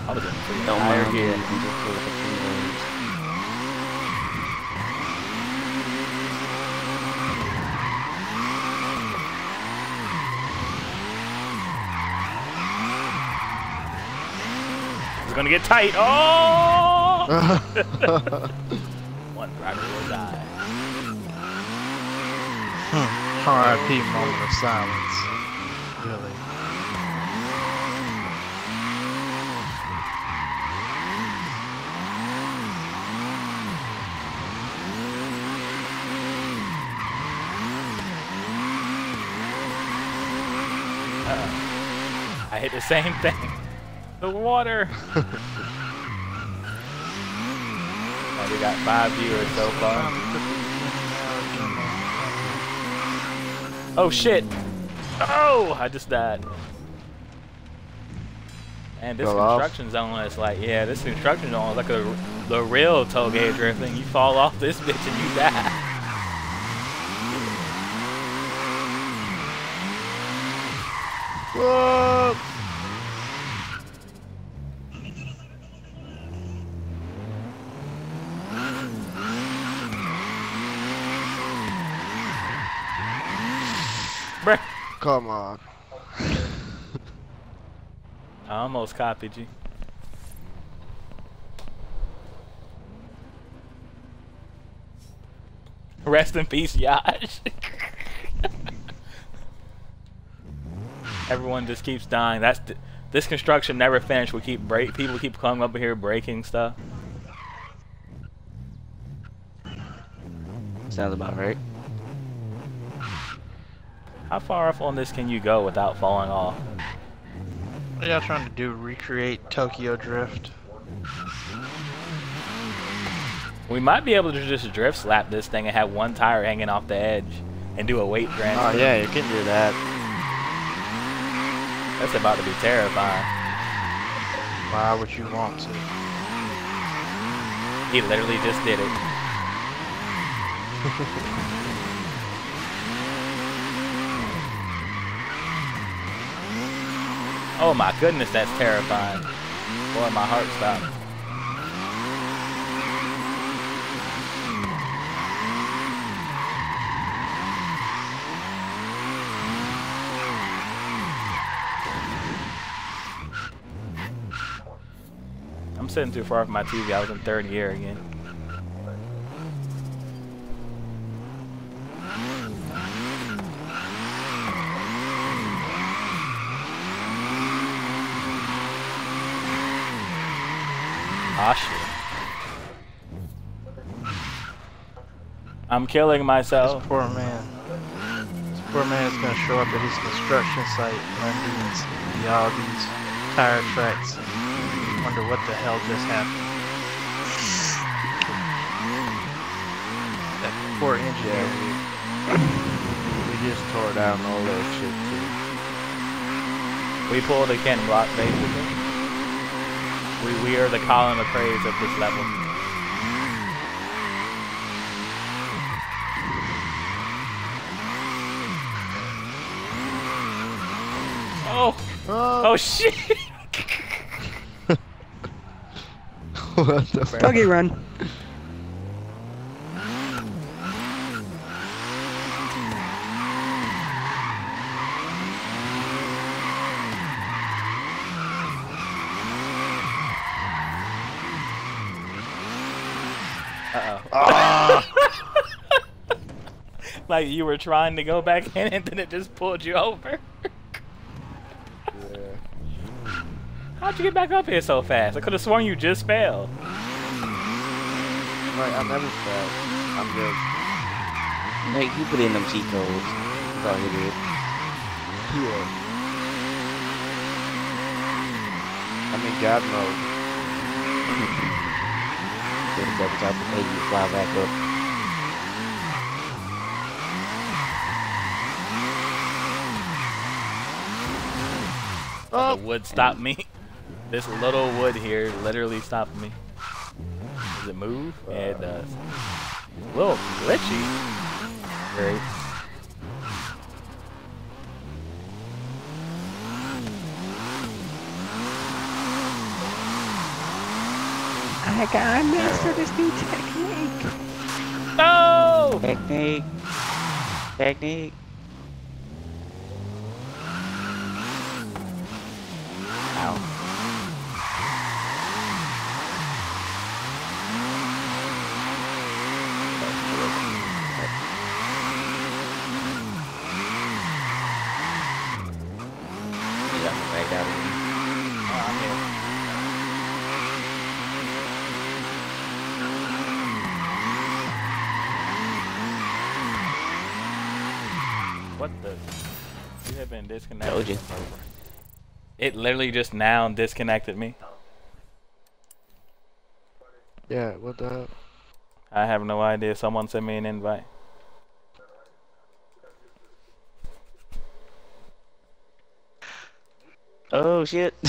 I was in pretty Don't higher mind gear. you can just pull up a few roads. It's gonna get tight. Oh! RIP moment of silence. Really. Uh, I hit the same thing. The water. Oh, we got five viewers so far. Oh shit! Oh, I just died. And this off? construction zone is like, yeah, this construction zone is like a the real touge drifting. You fall off this bitch and you die. Whoa! Bruh. Come on. I almost copied you. Rest in peace, Yash. Everyone just keeps dying. That's th this construction never finished. We keep break. People keep coming up here breaking stuff. Sounds about right. How far off on this can you go without falling off? What are y'all trying to do? Recreate Tokyo Drift? We might be able to just drift slap this thing and have one tire hanging off the edge and do a weight transfer. Oh yeah, you can do that. That's about to be terrifying. Why would you want to? He literally just did it. oh my goodness, that's terrifying. Boy, my heart stopped. I'm sitting too far from my TV. I was in third gear again. Ah shit. I'm killing This myself. poor man. This poor man is gonna show up at his construction site one day and see all these tire tracks. and Wonder what the hell just happened. That poor engineer. We just tore down all that shit too. We pulled a Ken Block basically. We we are the Colin McRae's of this level. Oh, oh shit! what the fuck? Buggy run. Uh oh. Ah! Like you were trying to go back in and then it just pulled you over. How'd you get back up here so fast? I could have sworn you just fell. Like, I never fell. I'm good. Nate, you put in them cheat codes. That's all he did. Yeah. I'm in God mode. Then double tap and maybe you fly back up. Oh. The wood stopped me. This little wood here literally stopped me. Does it move? Yeah, it does. A little glitchy. Great. I got I mastered this new technique. No! Technique. Technique. Ow. You got me back out of here. Oh, I'm here. What the? You have been disconnected. Told you. It literally just now disconnected me. Yeah, what the hell? I have no idea. Someone sent me an invite. Oh shit.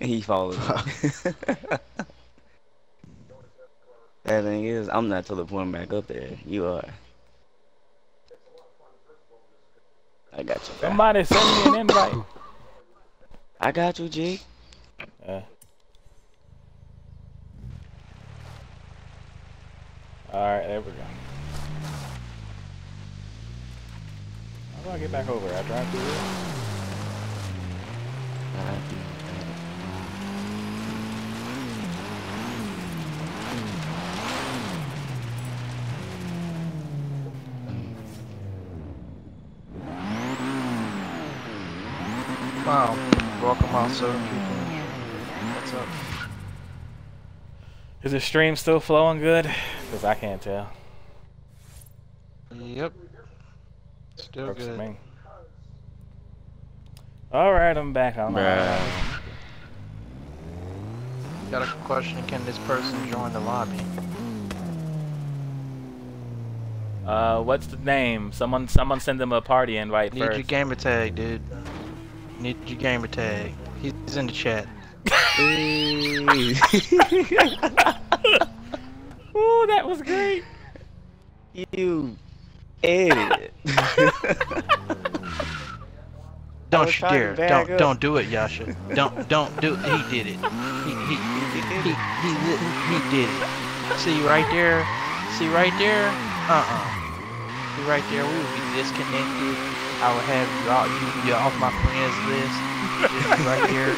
he followed me. that thing is, I'm not teleporting back up there. You are. I got you. bro. Somebody send me an invite. I got you, G. Uh. Alright, there we go. How do I get back over? I drive through here? Welcome also. What's up? Is the stream still flowing good? Because I can't tell. Yep. Still Works for good. me. Alright, I'm back on. Got a question, can this person join the lobby? Uh, what's the name? Someone, someone send them a party invite Need first. Need your gamer tag, dude. Need your gamer tag. He's in the chat. Ooh, that was great. you idiot. Don't was you dare. Don't up. don't do it, Yasha. Don't don't do it. He did it. He he he he he, he did it. See right there? See right there? Uh-uh. See right there, we would be disconnected. I would have you out you you off my friends list. Just right there.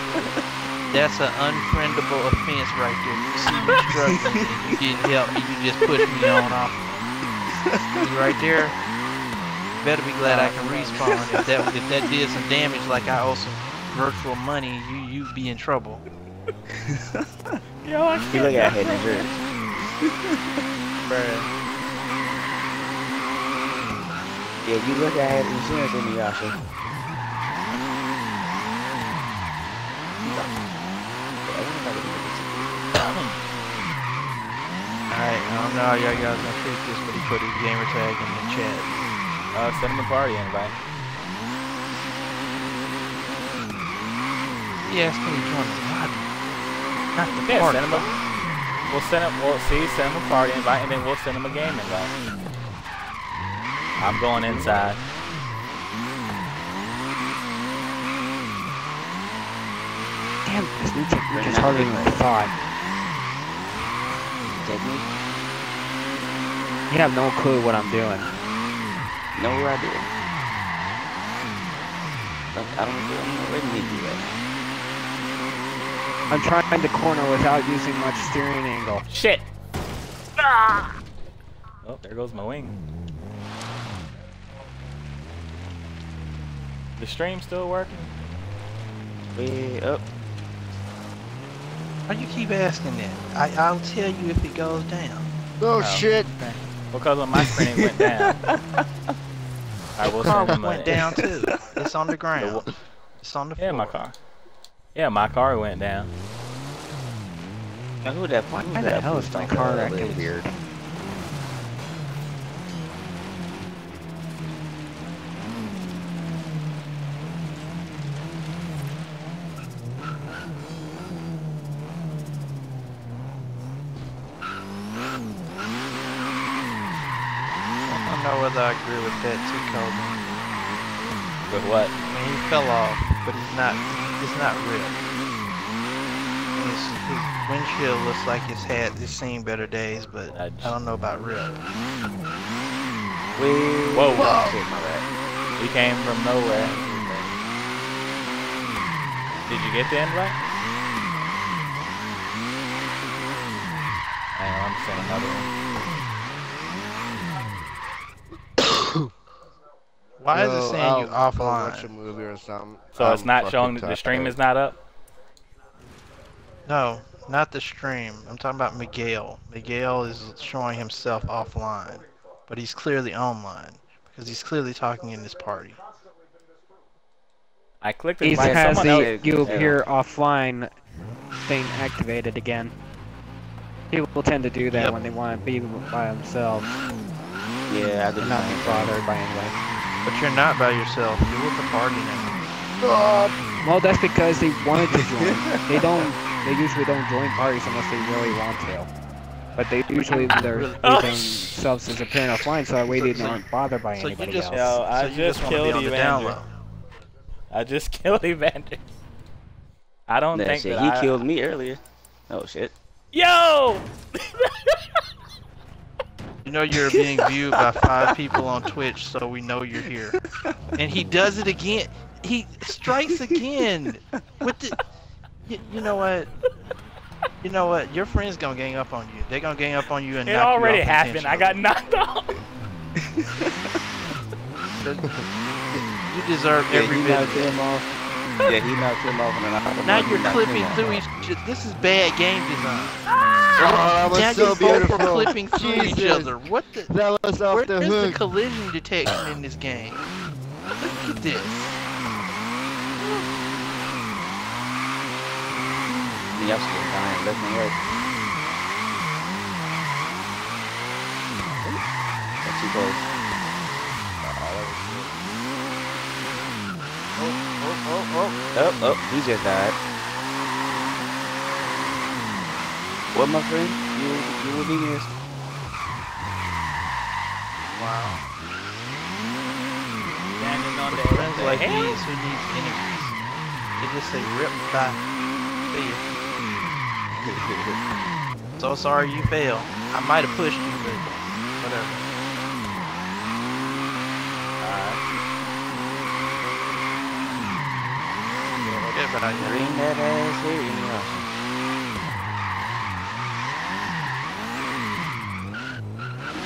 That's an unfriendable offense right there. You see me struggling and you didn't help me, you just pushed me on off. See right there? better be glad I can respawn. If that if that did some damage, like I owe some virtual money, you you be in trouble. Yo, I You look at head injured. Bruh. Yeah, you look at head insurance in the Yasha. Alright, I don't know how y'all guys gonna fix this, but he put his gamer tag in the chat. Uh, send them a party invite. He asked me to join the lobby, not the Yeah, party. send them a. We'll send them. We'll see. Send them a party invite, and then we'll send them a game invite. I'm going inside. Damn, this new technique is harder than I thought. Technique? You have no clue what I'm doing. No idea. Look, I don't feel I'm ready to do that. I'm trying to corner without using much steering angle. Shit. Ah! Oh, there goes my wing. The stream still working? Way up. Why you keep asking that? I I'll tell you if it goes down. Oh, Oh. shit! Because on my screen it went down. I will Car send them went down too. It's on the the ground. wa- It's on the Yeah, my car. Yeah, my car went down. Now who that point? Why the hell is my car acting weird? That too, Kobe. With what? I mean, he fell off, but he's not. It's not real. His, his windshield looks like it's had. It's seen better days, but I I don't know about real. Way Whoa. Oh, shit, my bad. He came from nowhere. Did you get the invite? Hang on, I'm sending another one. Why is it saying you I'll go Watch a offline? movie or something. So it's I'm not showing that the stream is not up? No, not the stream. I'm talking about Miguel. Miguel is showing himself offline, but he's clearly online because he's clearly talking in this party. I clicked He invite has someone the else. you Yeah. appear offline thing activated again. People tend to do that Yep. when they want to be by themselves Yeah, I did not be bothered by anybody. But you're not by yourself. You're with the party now. Well, that's because they wanted to join. they don't. They usually don't join parties unless they really want to. But they usually they're Really? leave themselves as appearing offline, so that way they So- aren't bothered by So you anybody just, else. Yo, I so you just just want to be killed on Evander. I just killed Evander. I don't That think shit, that he I... killed me earlier. Oh shit. Yo! You know you're being viewed by five people on Twitch, so we know you're here. And he does it again. He strikes again. With the, you, you know what? You know what? Your friends gonna gang up on you. They're gonna gang up on you and it knock already you off happened. I got knocked off. You deserve Yeah, every he bit knocked of it. him off. Yeah, he knocked him off and then I Now you're knocked clipping through each. This is bad game design. Ah! Oh, that was now so you're both are beautiful. clipping through each other. What the? That was off Where, the where's the collision detection in this game? Look at this. Y'all still dying left and right. That's too close. Oh, oh, oh. Oh, oh, he just died. What, my friend? You, you will be missed. Wow. Standing on With the friends the like hell? these, who needs enemies? They just say rip, bye. See ya. So sorry you failed. I might have pushed you, but whatever. Forget about you. Bring that ass here, you know.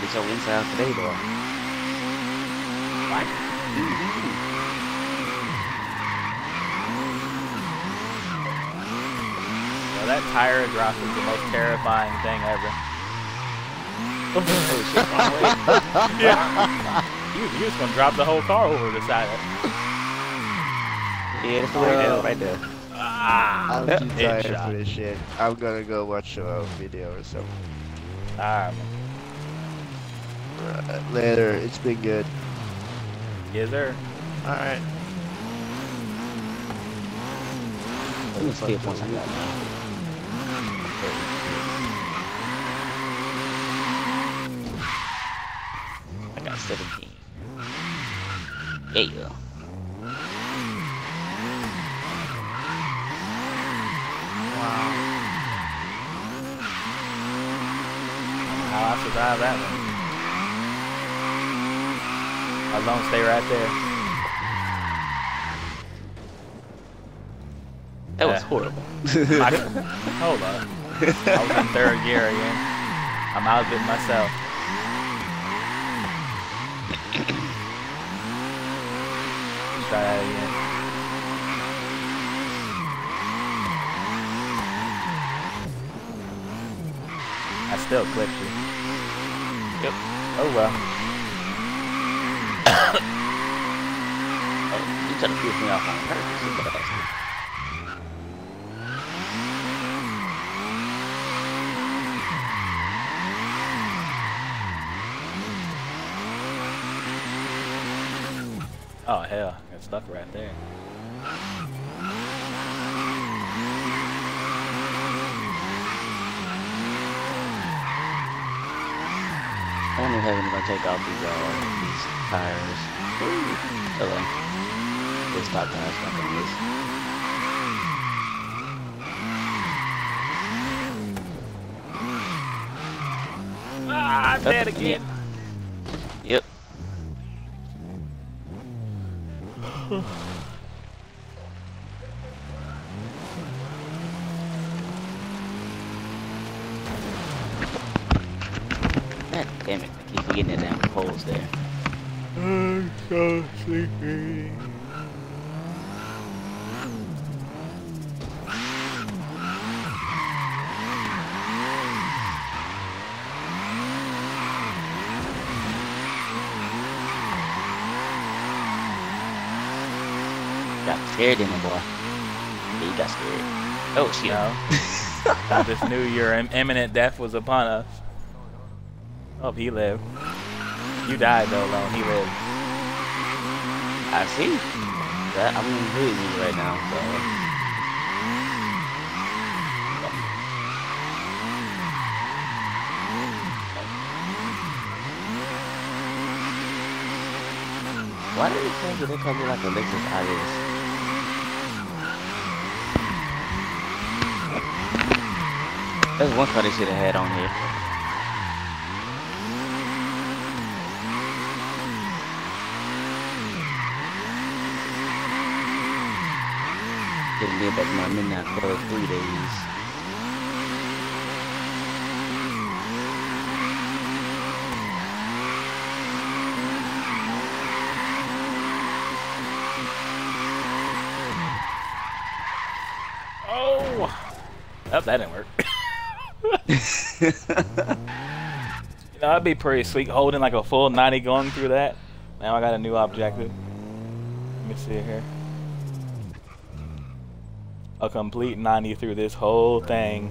Get your inside today, though. What? Well, that tire drop is the most terrifying thing ever. Oh shit, wrong way. yeah. You, you just gonna drop the whole car over the side. Yeah, that's the way it is right there. Ah, I'm too tired headshot. for this shit. I'm gonna go watch a video or something. Alright, Right, later. It's been good. yes sir. Alright. Let me skip once I got. I got 17. Yeah. How I survived that one. I gonna stay right there. That was horrible. I, hold on. I was in third gear again. I'm out of it myself. Let's try that again. I still clipped you. Yep. Oh well. Oh, you trying to piss me off on purpose, you bastard. Oh hell, got stuck right there. I wonder how I'm take off these uh these tires. Hello. This top tire's not gonna miss. Ah, I'm dead again. Yep. got scared in the boy. Yeah, he got scared. Oh shit. You know, I just knew your im- imminent death was upon us. Oh, he lived. You died though, Lone. He lived. I see. That I'm hood me right now, so. Why did it change it look like a Lexus IS? There's one car they should have had on here. Didn't live back my midnight club three days. Oh, that didn't work. You know, that'd be pretty sweet holding like a full 90 going through that. Now I got a new objective. Let me see here. A complete 90 through this whole thing.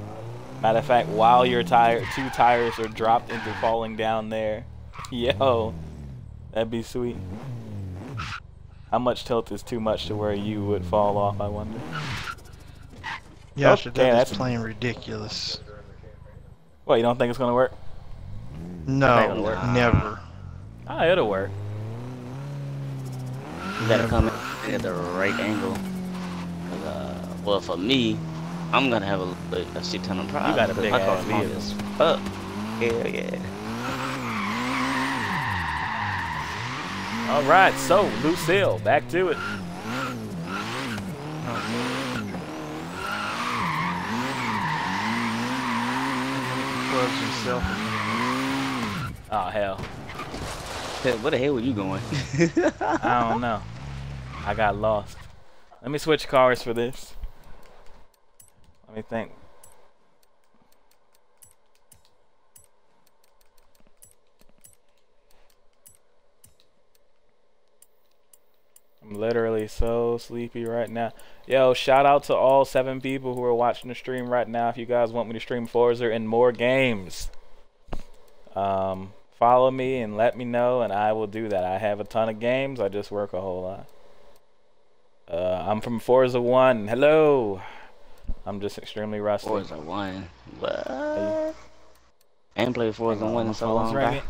Matter of fact, while your tire, two tires are dropped into falling down there. Yo, that'd be sweet. How much tilt is too much to where you would fall off, I wonder? Yeah, Okay, that that's- plain ridiculous. What, you don't think it's gonna work? No, it'll work. never. Ah, it'll work. You gotta come in at the right angle. Uh, well, for me, I'm gonna have a, a, a shit ton of problems. You got a 'cause big my car ass is long vehicle. Fuck. Hell yeah. Alright, so, Lucille, back to it. Plugs himself. Oh, hell. Hell, Where the hell were you going? I don't know. I got lost. Let me switch cars for this. Let me think. I'm literally so sleepy right now. Yo, shout out to all seven people who are watching the stream right now. If you guys want me to stream Forza and more games, um, follow me and let me know, and I will do that. I have a ton of games. I just work a whole lot. Uh, I'm from Forza One. Hello. I'm just extremely rusty. Forza 1. What? I ain't played Forza 1 in so long. ringing.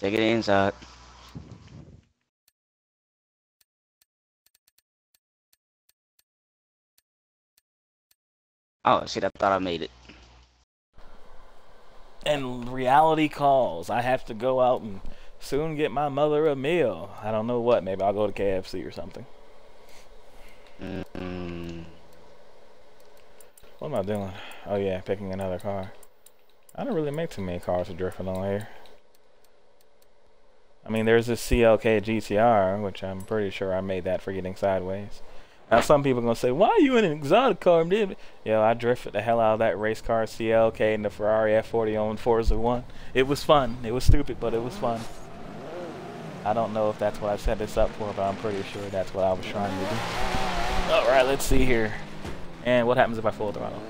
Take it inside. Oh shit, I thought I made it. And reality calls. I have to go out and soon get my mother a meal. I don't know what. Maybe I'll go to KFC or something. Mm, What am I doing? Oh yeah, picking another car. I don't really make too many cars to drifting on here. I mean, there's this CLK GTR, which I'm pretty sure I made that for getting sideways. Now, some people are gonna say, "Why are you in an exotic car?" dude?" Yo, I drifted the hell out of that race car CLK and the Ferrari F40 on Forza One. It was fun. It was stupid, but it was fun. I don't know if that's what I set this up for, but I'm pretty sure that's what I was trying to do. All right, let's see here. And what happens if I full throttle?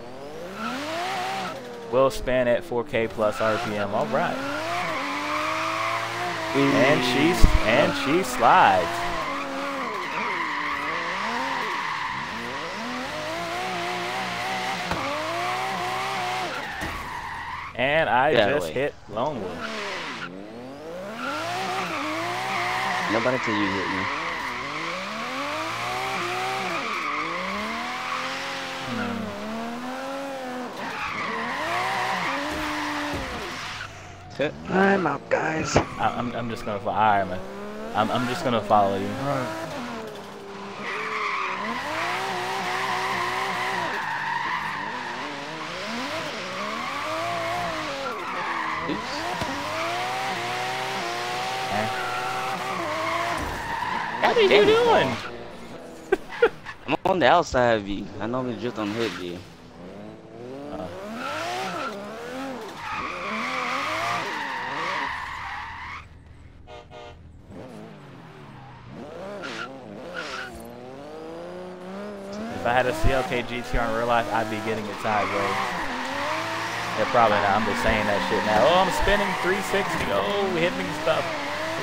Will span at 4K plus RPM. All right. And she and she slides. And I Get out of the just hit Lone Wolf. nobody till you hit me. Heh. I'm out, guys. I, I'm, I'm just gonna follow. Alright, man. I'm, I'm just gonna follow you. Right. Oops. What are you doing? I'm on the outside view. I normally drift on hood view. I had a CLK GTR in real life, I'd be getting it sideways. Yeah, probably not. I'm just saying that shit now. Oh, I'm spinning 360. Oh, hitting stuff.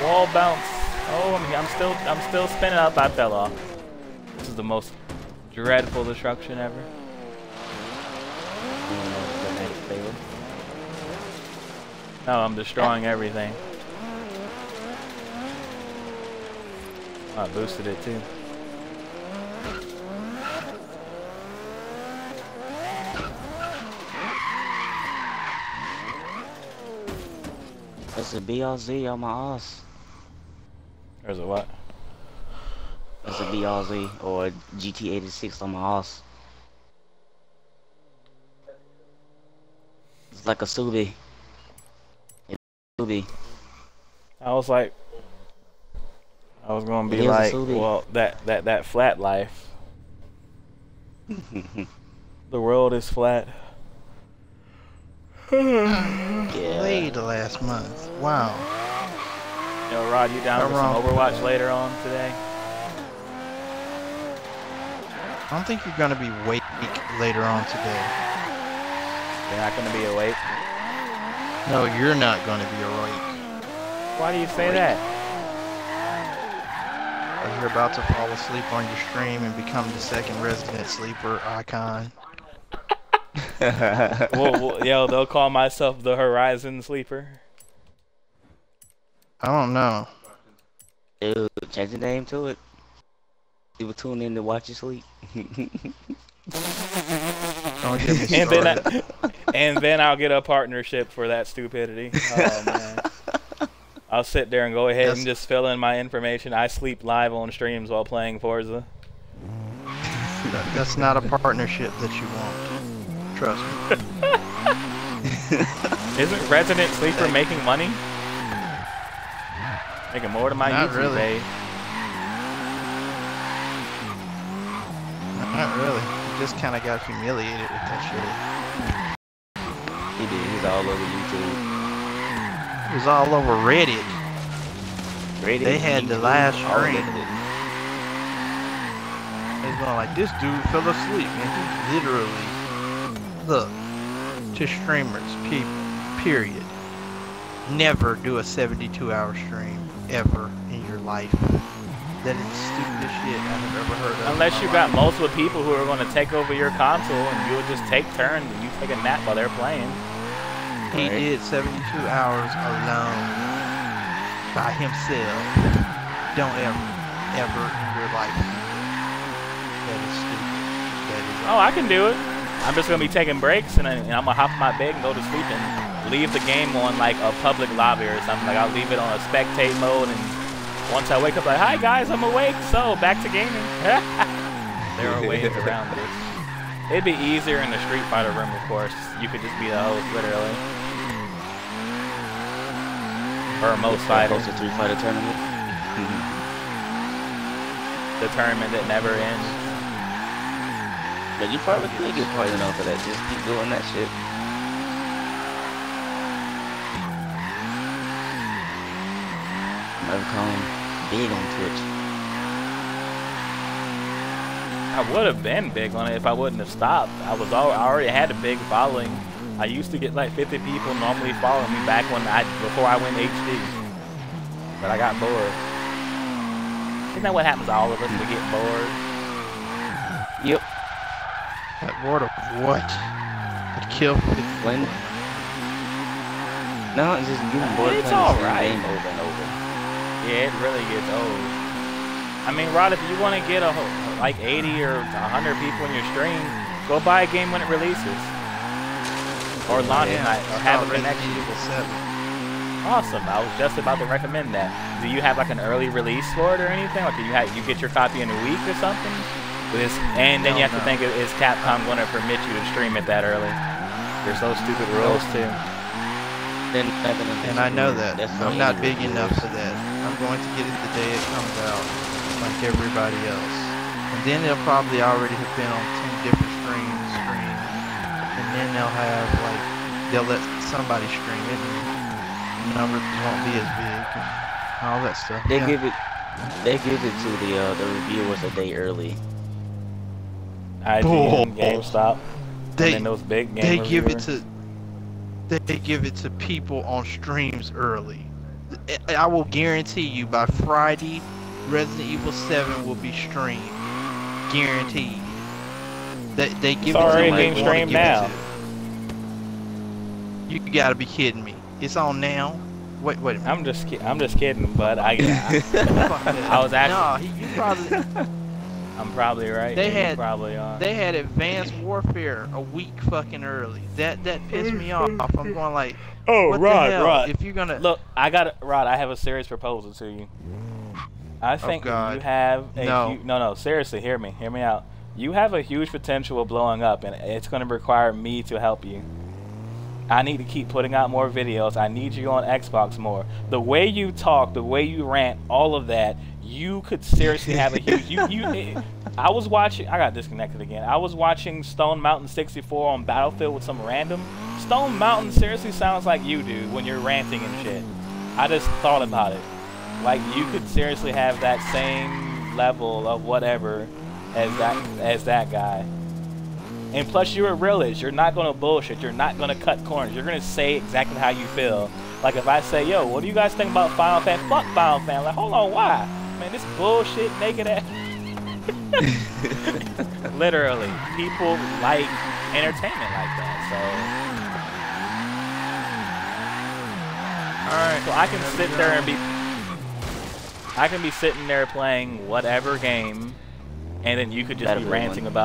Wall bounce. Oh, I'm, I'm still, I'm still spinning up. I fell off. This is the most dreadful destruction ever. No, I'm destroying everything. I boosted it too. That's a BRZ on my ass. There's a what? It's a BRZ or GT86 on my ass. It's like a Subi. It's a Subi. I was like, I was gonna be like, well, that that that flat life. The world is flat. Mm-hmm. Yeah. Late last month. Wow. Yo, Rod, you down Not for some wrong. Overwatch later on today? I don't think you're gonna be awake later on today. You're not gonna be awake. No, you're not gonna be awake. Why do you say that? Or You're about to fall asleep on your stream and become the second resident sleeper icon. Well, well, yo, they'll call myself the Horizon Sleeper. I don't know. Dude, change the name to it. People tune in to watch you sleep. Don't get me And then. I, and then I'll get a partnership for that stupidity. Oh man. I'll sit there and go ahead and just fill in my information. I sleep live on streams while playing Forza. That- That's not a partnership that you want. Trust me. Isn't Resident Sleeper making money? Making more than my Not YouTube really. page. Not really. You just kind of got humiliated with that shit. He did. He's all over YouTube. shit. It was all over Reddit. Reddit, They had the YouTube, live all stream. of it. They was going like, this dude fell asleep, and he literally, look, to streamers, people, period. Never do a 72 hour stream, ever, in your life. That is the stupidest shit I've ever heard of. Unless you've got multiple people who are going to take over your console and you'll just take turns and you take a nap while they're playing. He Right. did 72 hours alone by himself. Don't ever, ever in your life. That is stupid. That is Oh, I can do it. I'm just going to be taking breaks and, I'm going to hop in my bed and go to sleep and leave the game on like a public lobby or something. Like I'll leave it on a spectate mode and once I wake up like, hi guys, I'm awake, so back to gaming. there are ways around this. It'd be easier in the Street Fighter room, of course. You could just be the host, literally. Or most fighters. Host a Street Fighter tournament. the tournament that never ends. But you probably could get part enough for that. Just keep doing that shit. Might become big on Twitch. I would have been big on it if I wouldn't have stopped. I was all, I already had a big following. I used to get like 50 people normally following me back when I before I went HD. But I got bored. Isn't that what happens to all of us? We get bored. Yep. That word of what? The kill When? No, it's just getting bored It's playing the same alright. game over and over. Yeah, it really gets old. I mean, Rod, if you want to get a like 80 or 100 people in your stream, go buy a game when it releases. Or launch Yeah, night, or it's have a already connection. Evil 7. Awesome. I was just about to recommend that. Do you have like an early release for it or anything? Like, do you have you get your copy in a week or something? With this, and then you have to think: is Capcom going to permit you to stream it that early? There's those stupid rules too. Then And I know that. I'm not big enough for that. I'm going to get it the day it comes out, like everybody else. And then they'll probably already have been on two different streams, streams. And then they'll have, like, they'll let somebody stream it, and numbers won't be as big, and all that stuff. They Yeah. give it. They give it to the uh, the reviewers a day early. IGN, Bull. GameStop, They and then those big game they give it to they give it to people on streams early. I- I will guarantee you by Friday, Resident Evil 7 will be streamed. Guaranteed. They they give It's it already to who they being streamed now. to. You gotta be kidding me. It's on now. Wait wait a minute. I'm just ki- I'm just kidding, but I, I I was actually- No, he, you probably I'm probably right. They had- probably are. They had Advanced Warfare a week fucking early. That that pissed me off. I'm going like, oh, what the hell? If you're gonna Look, I got Rod. I have a serious proposal to you. I oh, think Oh, God. you have a No. hu- no, no. Seriously, hear me. Hear me out. You have a huge potential of blowing up, and it's going to require me to help you. I need to keep putting out more videos. I need you on Xbox more. The way you talk, the way you rant, all of that, you could seriously have a huge. You, you. I was watching. I got disconnected again. I was watching Stone Mountain 64 on Battlefield with some random. Stone Mountain seriously sounds like you do when you're ranting and shit. I just thought about it. Like you could seriously have that same level of whatever as that as that guy. And plus, you're a realist. You're not gonna bullshit. You're not gonna cut corners. You're gonna say exactly how you feel. Like if I say, "Yo, what do you guys think about Final Fan?" Fuck Final Fan. Like, hold on, why? Man, this bullshit naked ass. Literally, people like entertainment like that. So. Alright. So, so I can sit there and be, I can be sitting there playing whatever game, and then you could just be Battlefield ranting one. about